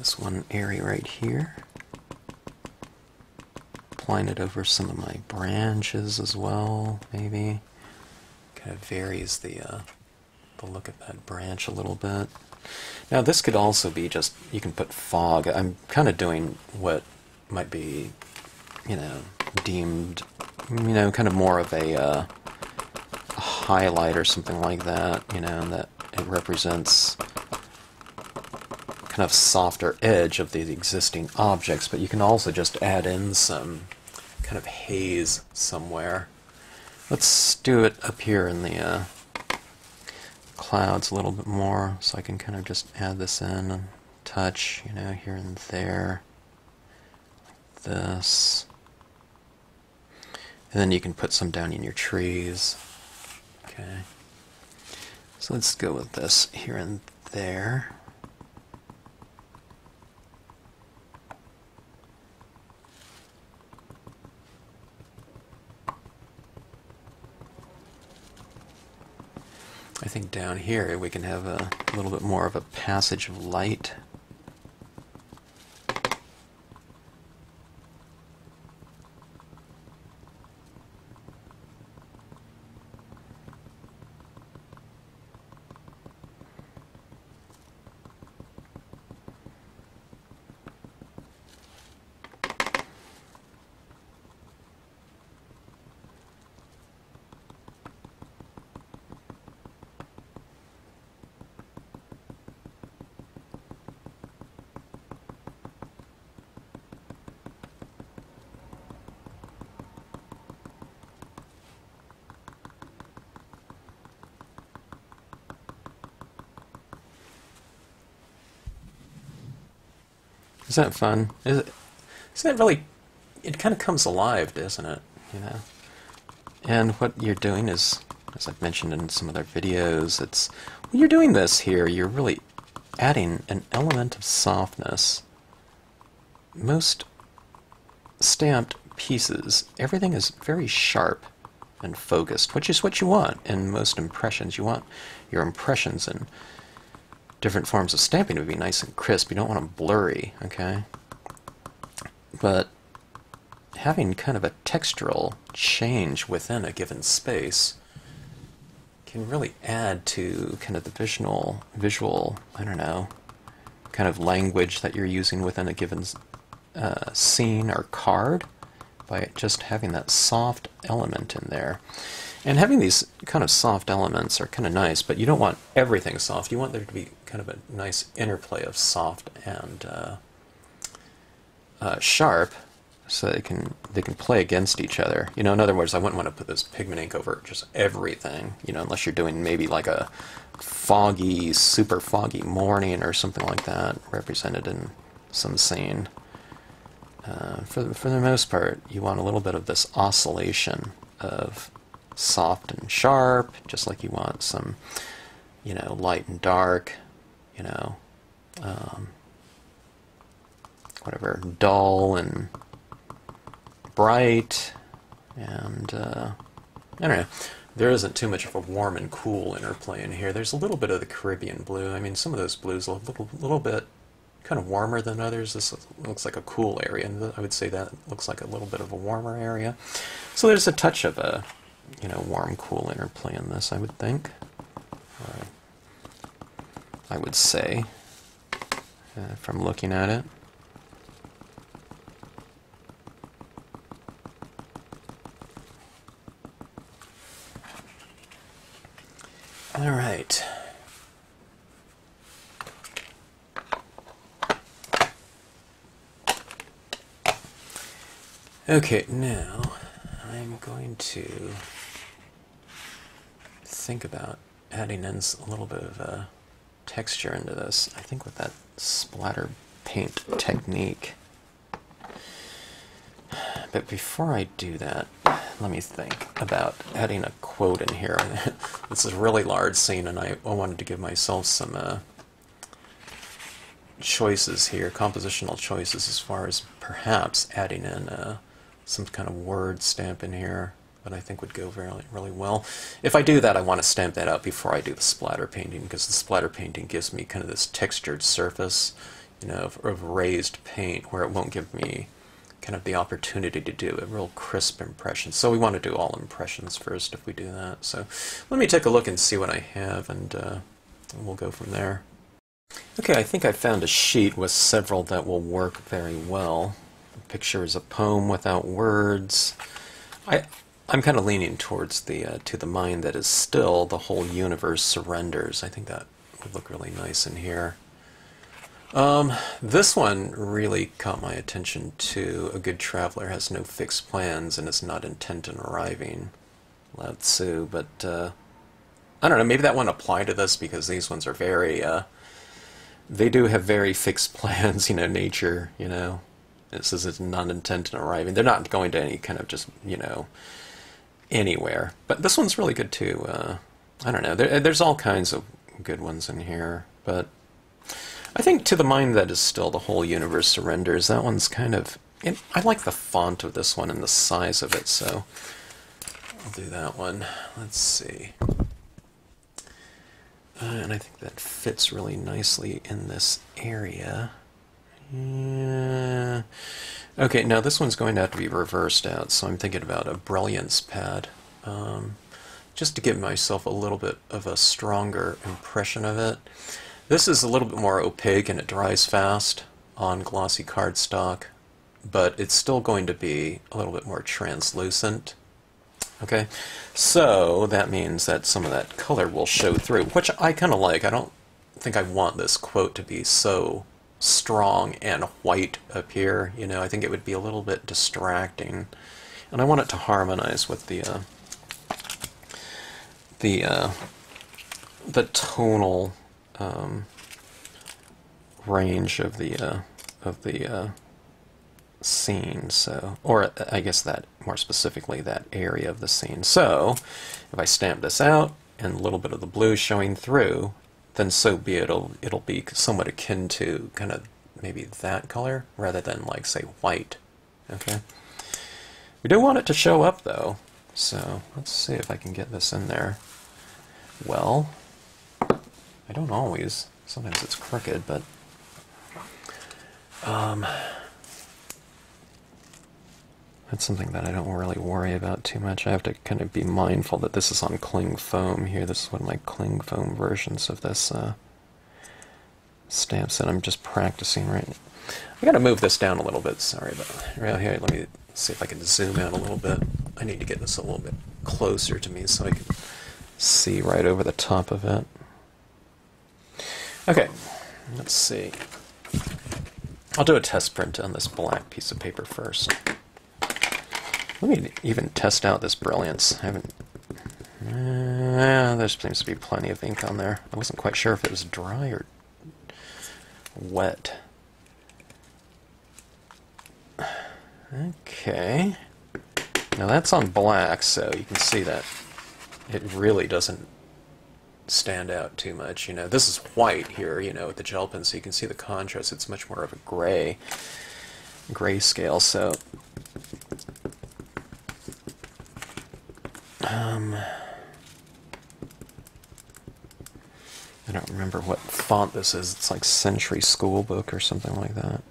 This one area right here. Applying it over some of my branches as well, maybe. Kind of varies the, uh, the look of that branch a little bit. Now this could also be just, you can put fog. I'm kind of doing what might be, you know, deemed, you know, kind of more of a, uh, a highlight or something like that, you know, that it represents kind of softer edge of the existing objects, but you can also just add in some kind of haze somewhere. Let's do it up here in the uh, clouds a little bit more, so I can kind of just add this in and touch, you know, here and there. like this. And then you can put some down in your trees. Okay. So let's go with this here and there. think down here we can have a little bit more of a passage of light. Is that fun? Is it? Isn't it really? It kind of comes alive, doesn't it? You know. And what you're doing is, as I've mentioned in some other videos, it's when you're doing this here, you're really adding an element of softness. Most stamped pieces, everything is very sharp and focused, which is what you want in most impressions. You want your impressions and different forms of stamping to be nice and crisp. You don't want them blurry, okay? But having kind of a textural change within a given space can really add to kind of the visual, visual, I don't know, kind of language that you're using within a given uh, scene or card by just having that soft element in there. And having these kind of soft elements are kind of nice, but you don't want everything soft. You want there to be kind of a nice interplay of soft and uh, uh, sharp, so they can they can play against each other. You know, in other words, I wouldn't want to put this pigment ink over just everything. You know, unless you're doing maybe like a foggy, super foggy morning or something like that, represented in some scene. Uh, for for the most part, you want a little bit of this oscillation of soft and sharp, just like you want some, you know, light and dark, you know, um, whatever, dull and bright, and uh, I don't know. There isn't too much of a warm and cool interplay in here. There's a little bit of the Caribbean blue. I mean, some of those blues look a little, little bit kind of warmer than others. This looks like a cool area, and I would say that looks like a little bit of a warmer area. So there's a touch of a you know, warm, cool interplay in this, I would think. I would say, uh, from looking at it. All right. Okay, now I'm going to think about adding in a little bit of a texture into this. I think with that splatter paint technique. But before I do that, let me think about adding a quote in here. [LAUGHS] this is a really large scene, and I, wanted to give myself some uh, choices here, compositional choices, as far as perhaps adding in uh, some kind of word stamp in here that I think would go very, really well. If I do that, I want to stamp that out before I do the splatter painting because the splatter painting gives me kind of this textured surface, you know, of, of raised paint where it won't give me kind of the opportunity to do a real crisp impression. So we want to do all impressions first if we do that. So let me take a look and see what I have and uh, we'll go from there. Okay, I think I found a sheet with several that will work very well. The picture is a poem without words. I, I'm kind of leaning towards the uh, to the mind that is still the whole universe surrenders. I think that would look really nice in here. Um, this one really caught my attention too. A good traveler has no fixed plans and is not intent on arriving. Lao Tzu, but uh, I don't know. Maybe that one apply to this because these ones are very. Uh, they do have very fixed [LAUGHS] plans. You know, nature. You know, it says it's not intent on arriving. They're not going to any kind of just you know anywhere. But this one's really good too. Uh, I don't know. There, there's all kinds of good ones in here, but I think to the mind that is still the whole universe surrenders. That one's kind of. It, I like the font of this one and the size of it, so I'll do that one. Let's see. Uh, and I think that fits really nicely in this area. Yeah. Okay, now this one's going to have to be reversed out, so I'm thinking about a brilliance pad. Um, just to give myself a little bit of a stronger impression of it. This is a little bit more opaque and it dries fast on glossy cardstock, but it's still going to be a little bit more translucent. Okay, so that means that some of that color will show through, which I kind of like. I don't think I want this quote to be so strong and white up here. You know, I think it would be a little bit distracting. And I want it to harmonize with the uh, the uh, the tonal um, range of the uh, of the uh, scene. So, or I guess that more specifically that area of the scene. So, if I stamp this out and a little bit of the blue showing through, then so be it. It'll it'll be somewhat akin to kind of maybe that color rather than like say white. Okay. We do want it to show up though, so let's see if I can get this in there. Well, I don't always. Sometimes it's crooked, but um, that's something that I don't really worry about too much. I have to kind of be mindful that this is on cling foam here. This is one of my cling foam versions of this uh, stamp set. I'm just practicing right now. I gotta move this down a little bit, sorry, but right here, let me see if I can zoom out a little bit. I need to get this a little bit closer to me so I can see right over the top of it. Okay, let's see. I'll do a test print on this black piece of paper first. Let me even test out this brilliance. I haven't. Uh, there seems to be plenty of ink on there. I wasn't quite sure if it was dry or wet. Okay. Now that's on black, so you can see that it really doesn't stand out too much. You know, this is white here, you know, with the gel pen, so you can see the contrast. It's much more of a gray, gray scale. So, um, I don't remember what font this is. It's like Century Schoolbook or something like that.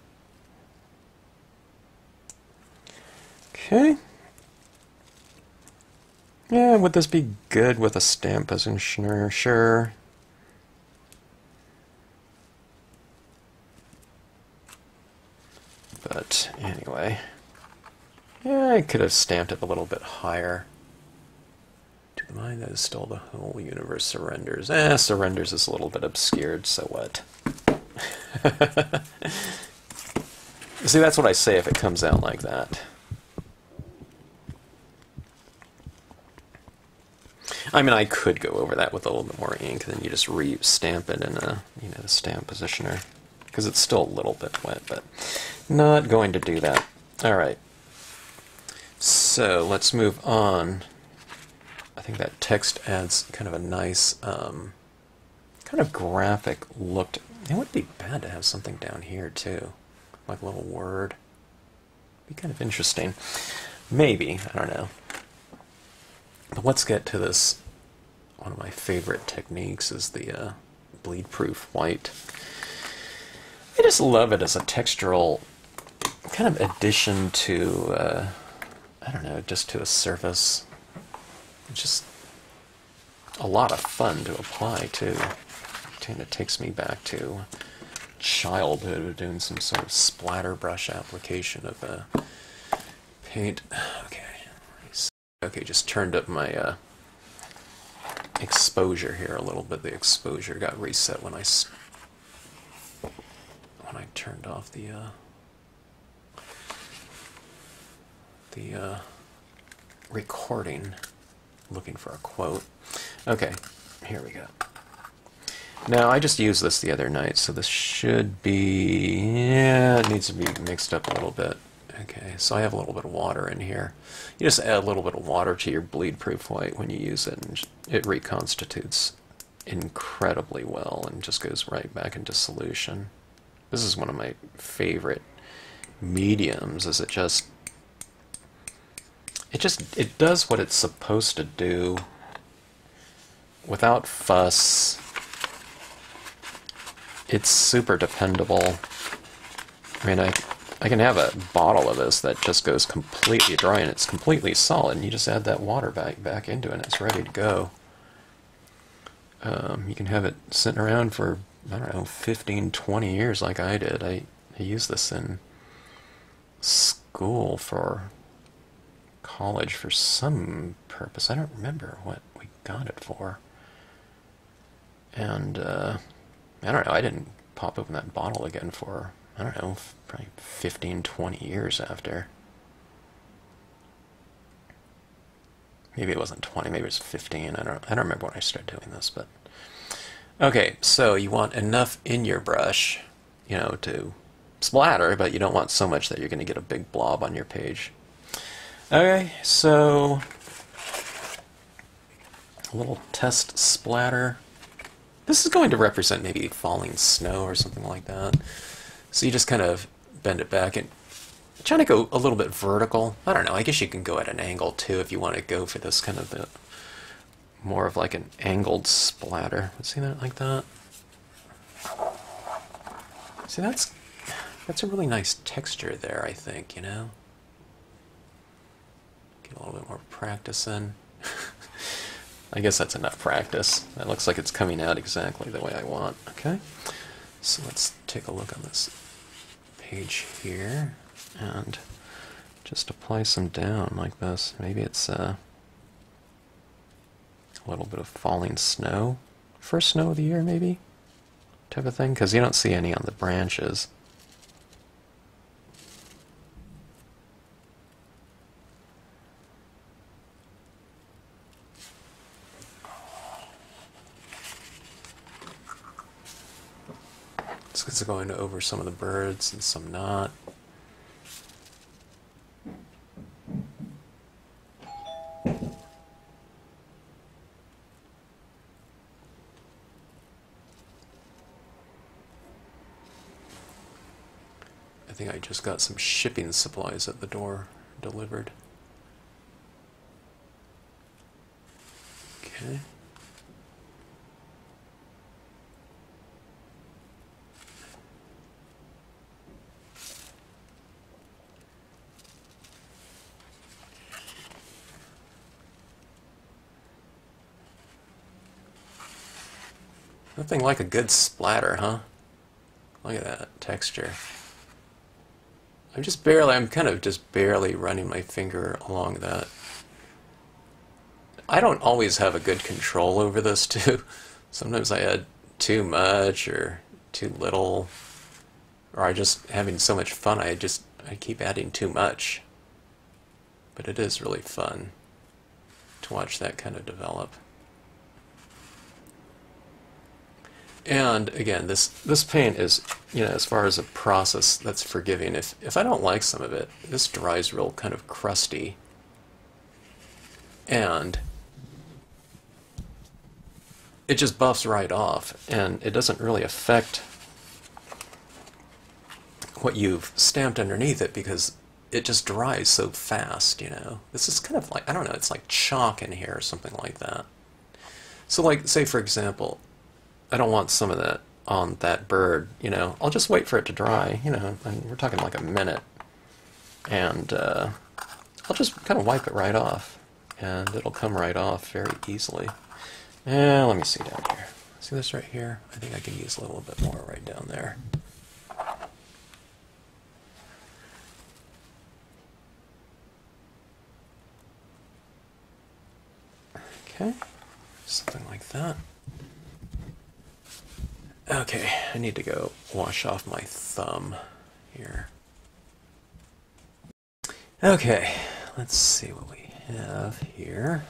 Okay. Yeah, would this be good with a stamp positioner? Sure. But anyway, yeah, I could have stamped it a little bit higher. Mind that is still the whole universe surrenders. Eh, surrenders is a little bit obscured, so what? [LAUGHS] See, that's what I say if it comes out like that. I mean, I could go over that with a little bit more ink, then you just re-stamp it in a, you know, the stamp positioner, because it's still a little bit wet, but not going to do that. All right. So let's move on. I think that text adds kind of a nice, um, kind of graphic look. It would be bad to have something down here too, like a little word. Be kind of interesting. Maybe I don't know. But let's get to this one of my favorite techniques is the uh, bleed proof white. I just love it as a textural kind of addition to, uh, I don't know, just to a surface. Just a lot of fun to apply too. Kind of takes me back to childhood of doing some sort of splatter brush application of uh, paint. Okay, okay, just turned up my uh, exposure here a little bit. The exposure got reset when I when I turned off the uh, the uh, recording. Looking for a quote. Okay, here we go. Now I just used this the other night, so this should be yeah, it needs to be mixed up a little bit. Okay, so I have a little bit of water in here. You just add a little bit of water to your bleed proof white when you use it, and it reconstitutes incredibly well and just goes right back into solution. This is one of my favorite mediums, is it just it just it does what it's supposed to do without fuss it's super dependable. I mean, I, I can have a bottle of this that just goes completely dry and it's completely solid. And you just add that water back, back into it and it's ready to go. Um, you can have it sitting around for, I don't know, 15, 20 years like I did. I, I used this in school for college for some purpose. I don't remember what we got it for. And, uh, I don't know, I didn't pop open that bottle again for, I don't know, probably 15, 20 years after. Maybe it wasn't 20, maybe it was 15. I don't, I don't remember when I started doing this, but. Okay, so you want enough in your brush, you know, to splatter, but you don't want so much that you're going to get a big blob on your page. Okay, so a little test splatter. This is going to represent maybe falling snow or something like that. So you just kind of bend it back and trying to go a little bit vertical. I don't know, I guess you can go at an angle too if you want to go for this kind of the more of like an angled splatter. See that like that? See that's that's a really nice texture there, I think, you know? A little bit more practice in. [LAUGHS] I guess that's enough practice. That looks like it's coming out exactly the way I want. Okay, so let's take a look on this page here and just apply some down like this. Maybe it's uh, a little bit of falling snow. First snow of the year, maybe? Type of thing, because you don't see any on the branches. It's going over some of the birds and some not. I think I just got some shipping supplies at the door delivered. Okay. Nothing like a good splatter, huh? Look at that texture. I'm just barely, I'm kind of just barely running my finger along that. I don't always have a good control over this [LAUGHS] too. Sometimes I add too much or too little, or I just having so much fun I just, I keep adding too much. But it is really fun to watch that kind of develop. And again, this this paint is, you know, as far as a process that's forgiving. If if I don't like some of it, this dries real kind of crusty. And it just buffs right off, and it doesn't really affect what you've stamped underneath it because it just dries so fast, you know. This is kind of like, I don't know, it's like chalk in here or something like that. So like, say for example, I don't want some of that on that bird, you know. I'll just wait for it to dry, you know, and we're talking like a minute. And uh, I'll just kind of wipe it right off, and it'll come right off very easily. And let me see down here. See this right here? I think I can use a little bit more right down there. Okay, something like that. Okay, I need to go wash off my thumb here. Okay, let's see what we have here.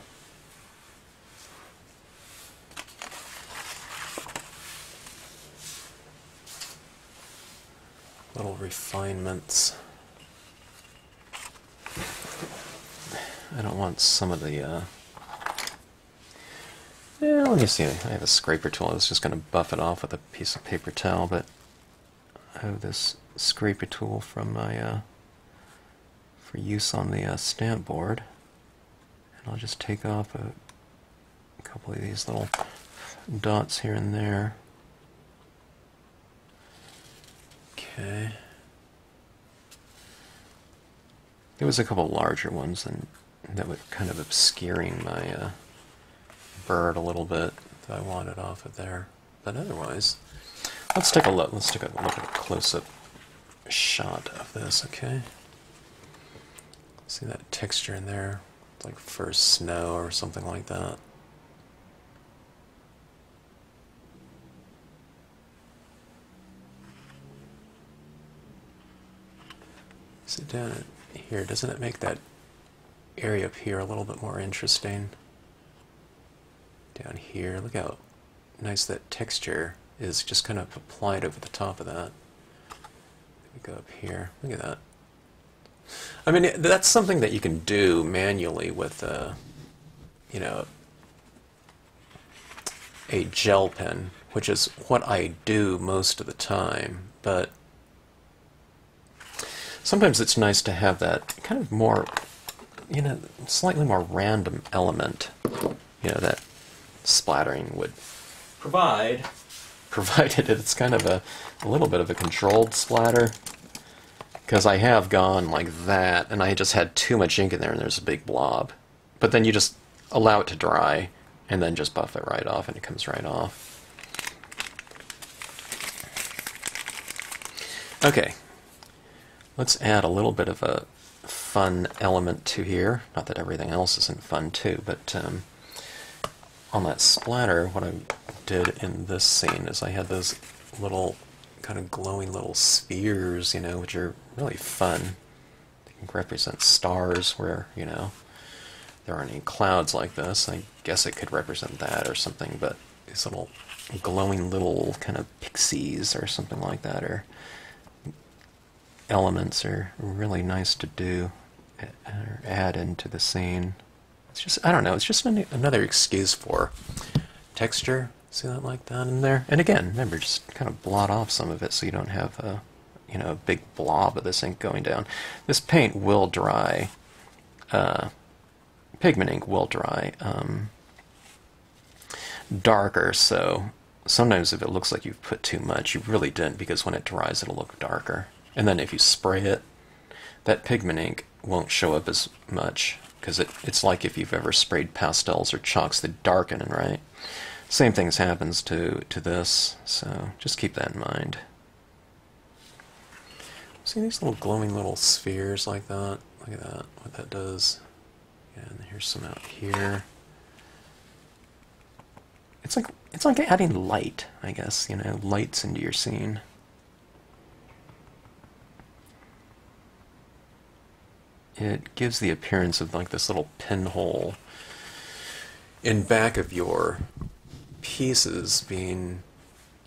Little refinements. I don't want some of the uh, yeah, let me see. I have a scraper tool. I was just going to buff it off with a piece of paper towel, but I have this scraper tool from my uh, for use on the uh, stamp board, and I'll just take off a, couple of these little dots here and there. Okay. There was a couple larger ones and that were kind of obscuring my uh, bird a little bit that I wanted off of there. But otherwise, let's take a look. Let's take a look at a close-up shot of this, okay? See that texture in there? It's like first snow or something like that. Sit down here, doesn't it make that area up here a little bit more interesting? Down here, look how nice that texture is just kind of applied over the top of that. We go up here, look at that. I mean, that's something that you can do manually with, uh, you know, a gel pen, which is what I do most of the time, but sometimes it's nice to have that kind of more, you know, slightly more random element, you know, that splattering would provide, provided it's kind of a, a little bit of a controlled splatter. Because I have gone like that, and I just had too much ink in there, and there's a big blob. But then you just allow it to dry, and then just buff it right off, and it comes right off. Okay, Let's add a little bit of a fun element to here. Not that everything else isn't fun too, but um, on that splatter, what I did in this scene is I had those little kind of glowing little spheres, you know, which are really fun. They can represent stars where, you know, there aren't any clouds like this. I guess it could represent that or something, but these little glowing little kind of pixies or something like that are elements are really nice to do or add into the scene. It's just, I don't know, it's just an, another excuse for texture. See that like that in there? And again, remember, just kind of blot off some of it so you don't have a, you know, a big blob of this ink going down. This paint will dry, uh, pigment ink will dry um, darker, so sometimes if it looks like you've put too much, you really didn't because when it dries it'll look darker. And then if you spray it, that pigment ink won't show up as much because it, it's like if you've ever sprayed pastels or chalks that darken, right? Same things happens to, to this, so just keep that in mind. See these little glowing little spheres like that? Look at that, what that does. And here's some out here. It's like it's like adding light, I guess, you know, lights into your scene. It gives the appearance of like this little pinhole in back of your pieces being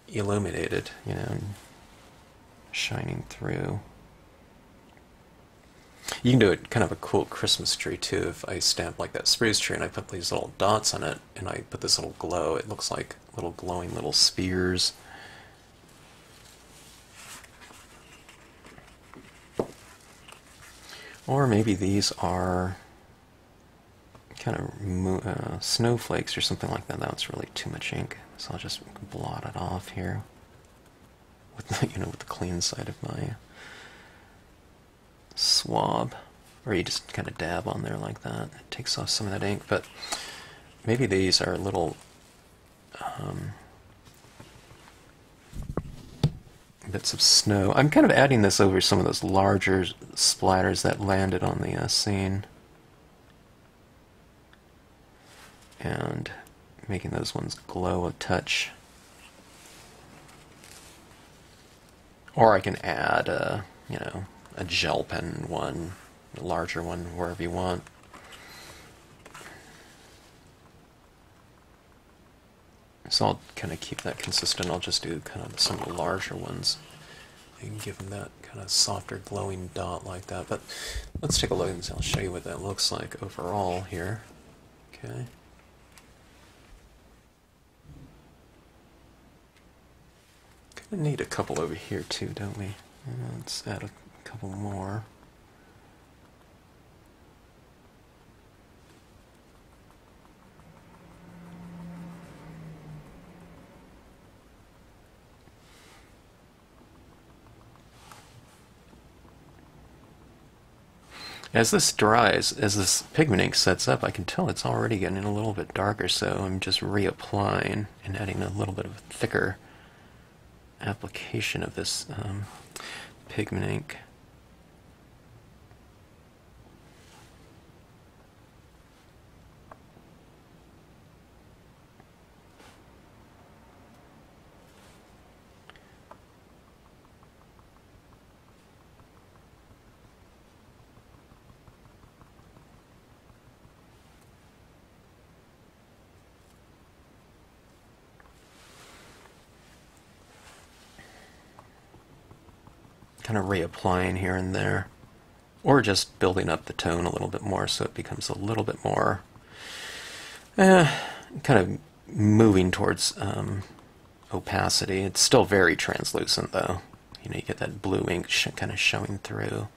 illuminated, you know, shining through. You can do it kind of a cool Christmas tree too. If I stamp like that spruce tree and I put these little dots on it and I put this little glow, it looks like little glowing little spheres. Or maybe these are kind of uh, snowflakes or something like that. That's really too much ink, so I'll just blot it off here with the, [LAUGHS] you know with the clean side of my swab, or you just kind of dab on there like that. It takes off some of that ink, but maybe these are little. Um, bits of snow. I'm kind of adding this over some of those larger splatters that landed on the uh, scene. And making those ones glow a touch. Or I can add a, you know, a gel pen one, a larger one, wherever you want. So I'll kind of keep that consistent. I'll just do kind of some of the larger ones and give them that kind of softer glowing dot like that. But let's take a look and I'll show you what that looks like overall here. Okay. Kind of need a couple over here too, don't we? Let's add a couple more. As this dries, as this pigment ink sets up, I can tell it's already getting a little bit darker, so I'm just reapplying and adding a little bit of a thicker application of this um, pigment ink. Kind of reapplying here and there, or just building up the tone a little bit more so it becomes a little bit more, eh, kind of moving towards um, opacity. It's still very translucent though. You know, you get that blue ink kind of showing through.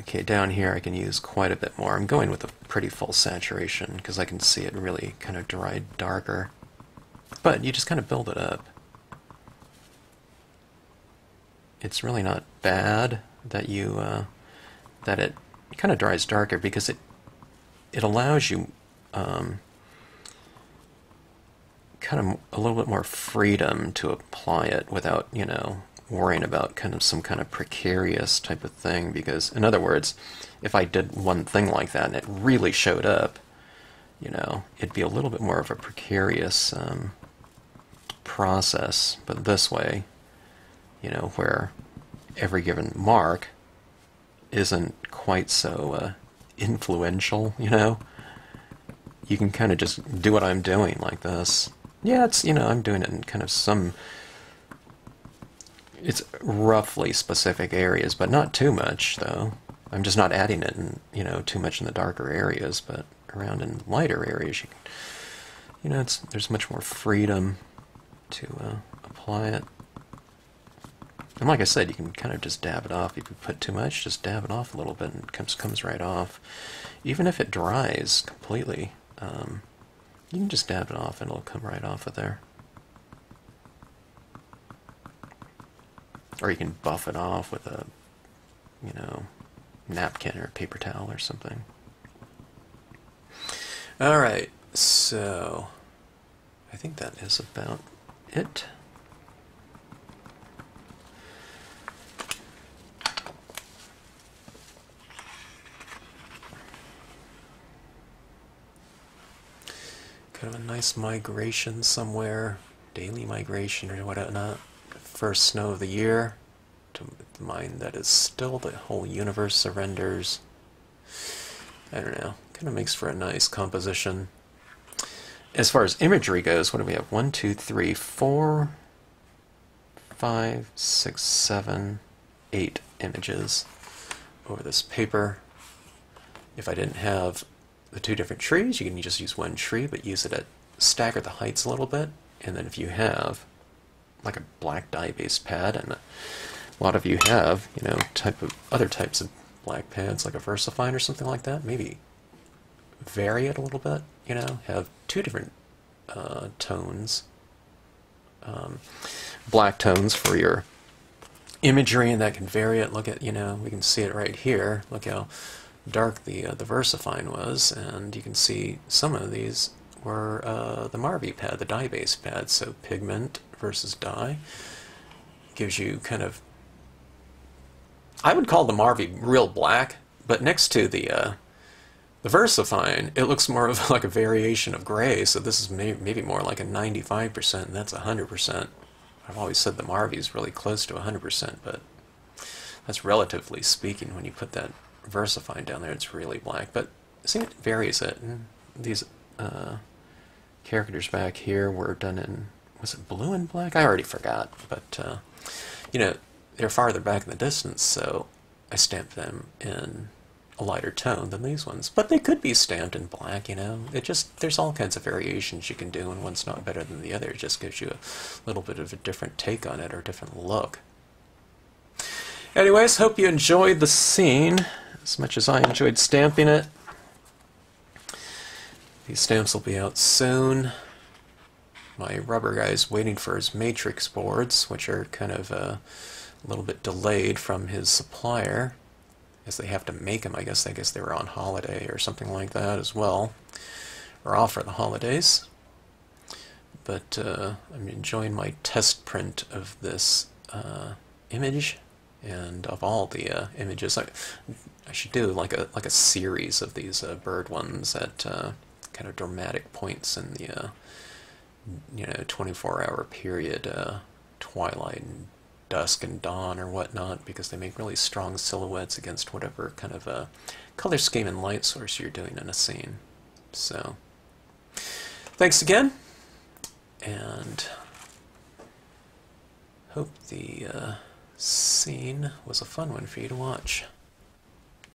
Okay, down here I can use quite a bit more. I'm going with a pretty full saturation because I can see it really kind of dried darker. But you just kind of build it up. It's really not bad that you uh, that it kind of dries darker because it it allows you um, kind of a little bit more freedom to apply it without you know worrying about kind of some kind of precarious type of thing because in other words if I did one thing like that and it really showed up you know it'd be a little bit more of a precarious um, process, but this way, you know, where every given mark isn't quite so uh, influential, you know, you can kind of just do what I'm doing like this. Yeah, it's, you know, I'm doing it in kind of some, it's roughly specific areas, but not too much, though. I'm just not adding it in, you know, too much in the darker areas, but around in lighter areas, you, you know, it's, there's much more freedom to uh, apply it. And like I said, you can kind of just dab it off. If you put too much, just dab it off a little bit and it comes, comes right off. Even if it dries completely, um, you can just dab it off and it'll come right off of there. Or you can buff it off with a, you know, napkin or a paper towel or something. Alright, so I think that is about it. Kind of a nice migration somewhere, daily migration or whatnot. First snow of the year, to mind that is still the whole universe surrenders. I don't know, kind of makes for a nice composition as far as imagery goes, what do we have? One, two, three, four, five, six, seven, eight images over this paper. If I didn't have the two different trees, you can just use one tree, but use it at stagger the heights a little bit. And then if you have like a black dye-based pad, and a lot of you have, you know, type of other types of black pads, like a VersaFine or something like that, maybe vary it a little bit, you know, have two different uh, tones, um, black tones for your imagery, and that can vary it. Look at, you know, we can see it right here. Look how dark the uh, the VersaFine was, and you can see some of these were uh, the Marvy pad, the dye-based pad. So pigment versus dye gives you kind of, I would call the Marvy real black, but next to the uh, the VersaFine, it looks more of [LAUGHS] like a variation of gray, so this is may maybe more like a 95%, and that's 100%. I've always said the Marvy is really close to 100%, but that's relatively speaking. When you put that VersaFine down there, it's really black. But see, it varies it. And these uh, characters back here were done in, was it blue and black? I already forgot, but, uh, you know, they're farther back in the distance, so I stamped them in a lighter tone than these ones. But they could be stamped in black, you know. It just, there's all kinds of variations you can do, and one's not better than the other. It just gives you a little bit of a different take on it or a different look. Anyways, hope you enjoyed the scene as much as I enjoyed stamping it. These stamps will be out soon. my rubber guy's waiting for his matrix boards, which are kind of uh, a little bit delayed from his supplier, as they have to make them. I guess I guess they were on holiday or something like that as well, or off for the holidays. But uh, I'm enjoying my test print of this uh, image and of all the uh, images. I, I should do like a like a series of these uh, bird ones at uh, kind of dramatic points in the uh, you know 24 hour period, twilight and dusk and dawn or whatnot, because they make really strong silhouettes against whatever kind of a color scheme and light source you're doing in a scene. So, thanks again, and hope the uh, scene was a fun one for you to watch.